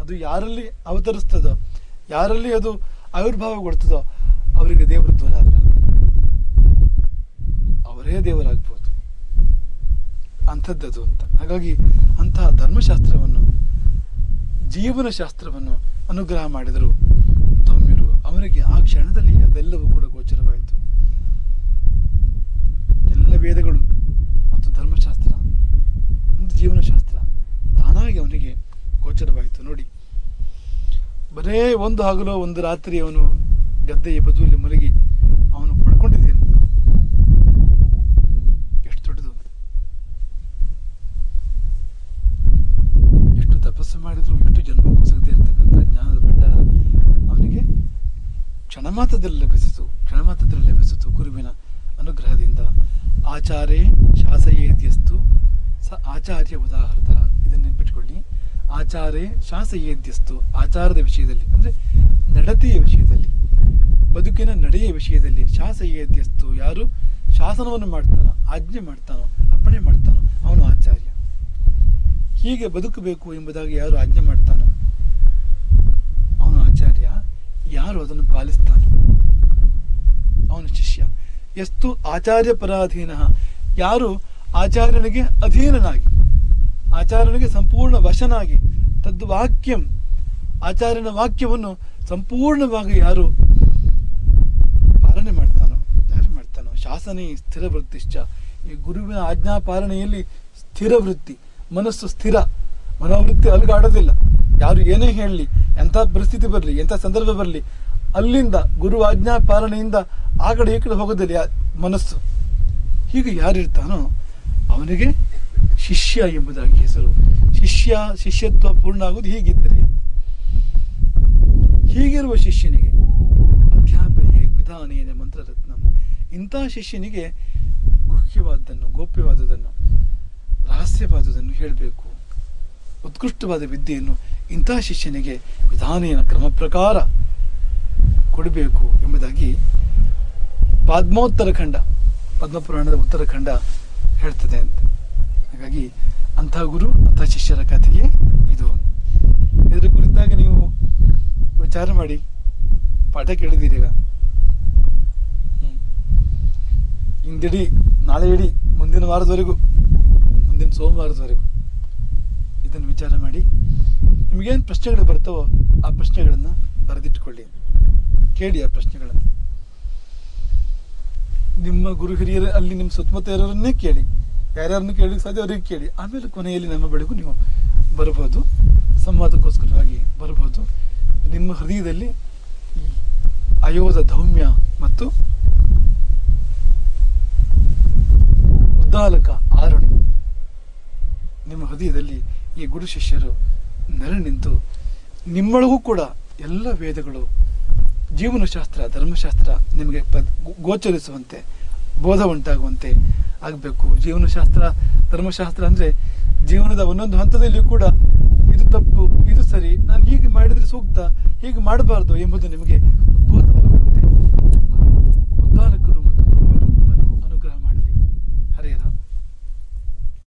ಅದು ಯಾರಲ್ಲಿ ಅವತರಿಸ್ತದೋ, ಯಾರಲ್ಲಿ ಅದು ಆವಿರ್ಭಾವಗೊಳ್ತದೋ, ಅವರಿಗೆ ದೇವರು ದೂರ ಅಲ್ಲ. ಅವರೇ ದೇವರಾಗ್ಬೋದು. ಅಂಥದ್ದದು ಅಂತ. ಹಾಗಾಗಿ ಅಂತಹ ಧರ್ಮಶಾಸ್ತ್ರವನ್ನು ಜೀವನ ಶಾಸ್ತ್ರವನ್ನು ಅನುಗ್ರಹ ಮಾಡಿದರು ಧೌಮ್ಯರು ಅವನಿಗೆ ಆ ಕ್ಷಣದಲ್ಲಿ ಅದೆಲ್ಲವೂ ಕೂಡ ಗೋಚರವಾಯಿತು. ವೇದಗಳು ಮತ್ತು ಧರ್ಮಶಾಸ್ತ್ರ, ಒಂದು ಜೀವನಶಾಸ್ತ್ರ, ತಾನಾಗಿ ಅವನಿಗೆ ಗೋಚರವಾಯಿತು. ನೋಡಿ, ಬರೇ ಒಂದು ಹಗಲು ಒಂದು ರಾತ್ರಿ ಅವನು ಗದ್ದೆಯ ಬದುವಲ್ಲಿ ಮಲಗಿ ಅವನು ಪಡ್ಕೊಂಡಿದ್ದೇನೆ. ಎಷ್ಟು ದೊಡ್ಡದು ಎಷ್ಟು ತಪಸ್ಸು ಮಾಡಿದ್ರು, ಎಷ್ಟು ಜನ್ಮಕ್ಕೂ ಸಿಗದೆ ಇರತಕ್ಕಂಥ ಜ್ಞಾನದ ಭಂಡಾರ ಅವನಿಗೆ ಕ್ಷಣ ಮಾತ್ರದಲ್ಲಿ ಲಭಿಸಿತು ಕ್ಷಣ ಮಾತ್ರದಲ್ಲಿ ಲಭಿಸಿತು. ಗುರುವಿನ ಅನುಗ್ರಹದಿಂದ ಆಚಾರೇ ಶಾಸಯೇದ್ಯಸ್ತು. ಸ ಆಚಾರ್ಯ ಉದಾಹೃತ ಇದನ್ನು ನೆನ್ಪಿಟ್ಕೊಳ್ಳಿ. ಆಚಾರೇ ಶಾಸಯೇದ್ಯಸ್ತು. ಆಚಾರದ ವಿಷಯದಲ್ಲಿ, ಅಂದರೆ ನಡತೆಯ ವಿಷಯದಲ್ಲಿ, ಬದುಕಿನ ನಡೆಯ ವಿಷಯದಲ್ಲಿ ಶಾಸಯೇದ್ಯಸ್ತು. ಯಾರು? ಶಾಸನವನ್ನು ಮಾಡ್ತಾನೋ, ಆಜ್ಞೆ ಮಾಡ್ತಾನೋ ಅಪ್ಪಣೆ ಮಾಡ್ತಾನೋ, ಅವನು ಆಚಾರ್ಯ. ಹೀಗೆ ಬದುಕಬೇಕು ಎಂಬುದಾಗಿ ಯಾರು ಆಜ್ಞೆ ಮಾಡ್ತಾನೋ, ಅವನು ಆಚಾರ್ಯ. ಯಾರು ಅದನ್ನು ಪಾಲಿಸ್ತಾನೋ, ಅವನು ಶಿಷ್ಯ. ಎಷ್ಟು ಆಚಾರ್ಯ ಪರಾಧೀನ ಯಾರು ಆಚಾರ್ಯನಿಗೆ ಅಧೀನನಾಗಿ, ಆಚಾರ್ಯನಿಗೆ ಸಂಪೂರ್ಣ ವಶನಾಗಿ, ತದ್ವಾಕ್ಯಂ, ಆಚಾರ್ಯನ ವಾಕ್ಯವನ್ನು ಸಂಪೂರ್ಣವಾಗಿ ಯಾರು ಪಾಲನೆ ಮಾಡ್ತಾನೋ ಜಾರಿ ಮಾಡ್ತಾನೋ, ಶಾಸನೆ ಸ್ಥಿರ ವೃತ್ತಿಶ್ಚ ಈ ಗುರುವಿನ ಆಜ್ಞಾ ಪಾಲನೆಯಲ್ಲಿ ಸ್ಥಿರ ವೃತ್ತಿ ಮನಸ್ಸು ಸ್ಥಿರ, ಮನೋವೃತ್ತಿ ಅಲುಗಾಡೋದಿಲ್ಲ. ಯಾರು ಏನೇ ಹೇಳಲಿ, ಎಂಥ ಪರಿಸ್ಥಿತಿ ಬರಲಿ, ಎಂಥ ಸಂದರ್ಭ ಬರಲಿ ಅಲ್ಲಿಂದ ಗುರು ಆಜ್ಞಾ ಪಾಲನೆಯಿಂದ ಆ ಕಡೆ ಈ ಕಡೆ ಹೋಗೋದಿಲ್ಲ ಮನಸ್ಸು. ಹೀಗೆ ಯಾರಿರ್ತಾನೋ ಅವನಿಗೆ ಶಿಷ್ಯ ಎಂಬುದಾಗಿ ಹೆಸರು. ಶಿಷ್ಯ, ಶಿಷ್ಯತ್ವ ಪೂರ್ಣ ಆಗುವುದು ಹೀಗಿದ್ದರೆ. ಹೀಗಿರುವ ಶಿಷ್ಯನಿಗೆ ಅಧ್ಯಾಪನೆ ವಿಧಾನೇನ ಮಂತ್ರರತ್ನ. ಇಂಥ ಶಿಷ್ಯನಿಗೆ ಗುಹ್ಯವಾದದ್ದನ್ನು ಗೋಪ್ಯವಾದುದನ್ನು ರಹಸ್ಯವಾದುದನ್ನು ಹೇಳಬೇಕು. ಉತ್ಕೃಷ್ಟವಾದ ವಿದ್ಯೆಯನ್ನು ಇಂತಹ ಶಿಷ್ಯನಿಗೆ ವಿಧಾನೇನ ಕ್ರಮ ಪ್ರಕಾರ ಕೊಡಬೇಕು ಎಂಬುದಾಗಿ ಪದ್ಮೋತ್ತರಖಂಡ ಪದ್ಮಪುರಾಣದ ಉತ್ತರ ಖಂಡ ಹೇಳ್ತದೆ ಅಂತ. ಹಾಗಾಗಿ ಅಂಥ ಗುರು, ಅಂಥ ಶಿಷ್ಯರ ಕಥೆಗೆ ಇದು. ಇದರ ಕುರಿತಾಗ ನೀವು ವಿಚಾರ ಮಾಡಿ. ಪಾಠ ಕೇಳಿದ್ದೀರಿ ಈಗ ಹ್ಮ್. ಇಂದಿಡೀ ನಾಳೆ ಇಡೀ ಮುಂದಿನ ವಾರದವರೆಗೂ, ಮುಂದಿನ ಸೋಮವಾರದವರೆಗೂ ಇದನ್ನು ವಿಚಾರ ಮಾಡಿ. ನಿಮಗೇನು ಪ್ರಶ್ನೆಗಳು ಬರ್ತಾವೋ ಆ ಪ್ರಶ್ನೆಗಳನ್ನು ಬರೆದಿಟ್ಕೊಳ್ಳಿ ಕೇಳಿ ಆ ಪ್ರಶ್ನೆಗಳನ್ನು. ನಿಮ್ಮ ಗುರು ಹಿರಿಯರ ಅಲ್ಲಿ ನಿಮ್ಮ ಸುತ್ತಮುತ್ತ ಇರೋರನ್ನೇ ಕೇಳಿ. ಯಾರ್ಯಾರನ್ನು ಕೇಳಿ ಸಾಧ್ಯ ಅವರಿಗೆ ಕೇಳಿ. ಆಮೇಲೆ ಕೊನೆಯಲ್ಲಿ ನಮ್ಮ ಬಳಿಗೂ ನೀವು ಬರಬಹುದು. ಸಂವಾದಕ್ಕೋಸ್ಕರವಾಗಿ ಬರಬಹುದು. ನಿಮ್ಮ ಹೃದಯದಲ್ಲಿ ಈ ಅಯೋಧ ಧೌಮ್ಯ ಮತ್ತು ಉದ್ದಾಲಕ ಆರಣಿ. ನಿಮ್ಮ ಹೃದಯದಲ್ಲಿ ಈ ಗುರು ಶಿಷ್ಯರು ನೆರೆ ನಿಂತು ನಿಮ್ಮೊಳಗೂ ಕೂಡ ಎಲ್ಲ ವೇದಗಳು ಜೀವನಶಾಸ್ತ್ರ, ಧರ್ಮಶಾಸ್ತ್ರ ನಿಮಗೆ ಪ- ಗೋ- ಗೋಚರಿಸುವಂತೆ, ಬೋಧ ಉಂಟಾಗುವಂತೆ ಆಗಬೇಕು. ಜೀವನಶಾಸ್ತ್ರ, ಧರ್ಮಶಾಸ್ತ್ರ ಅಂದರೆ ಜೀವನದ ಒಂದೊಂದು ಹಂತದಲ್ಲಿ ಕೂಡ ಇದು ತಪ್ಪು, ಇದು ಸರಿ, ನಾನು ಹೀಗೆ ಮಾಡಿದರೆ ಸೂಕ್ತ, ಹೀಗೆ ಮಾಡಬಾರ್ದು ಎಂಬುದು ನಿಮಗೆ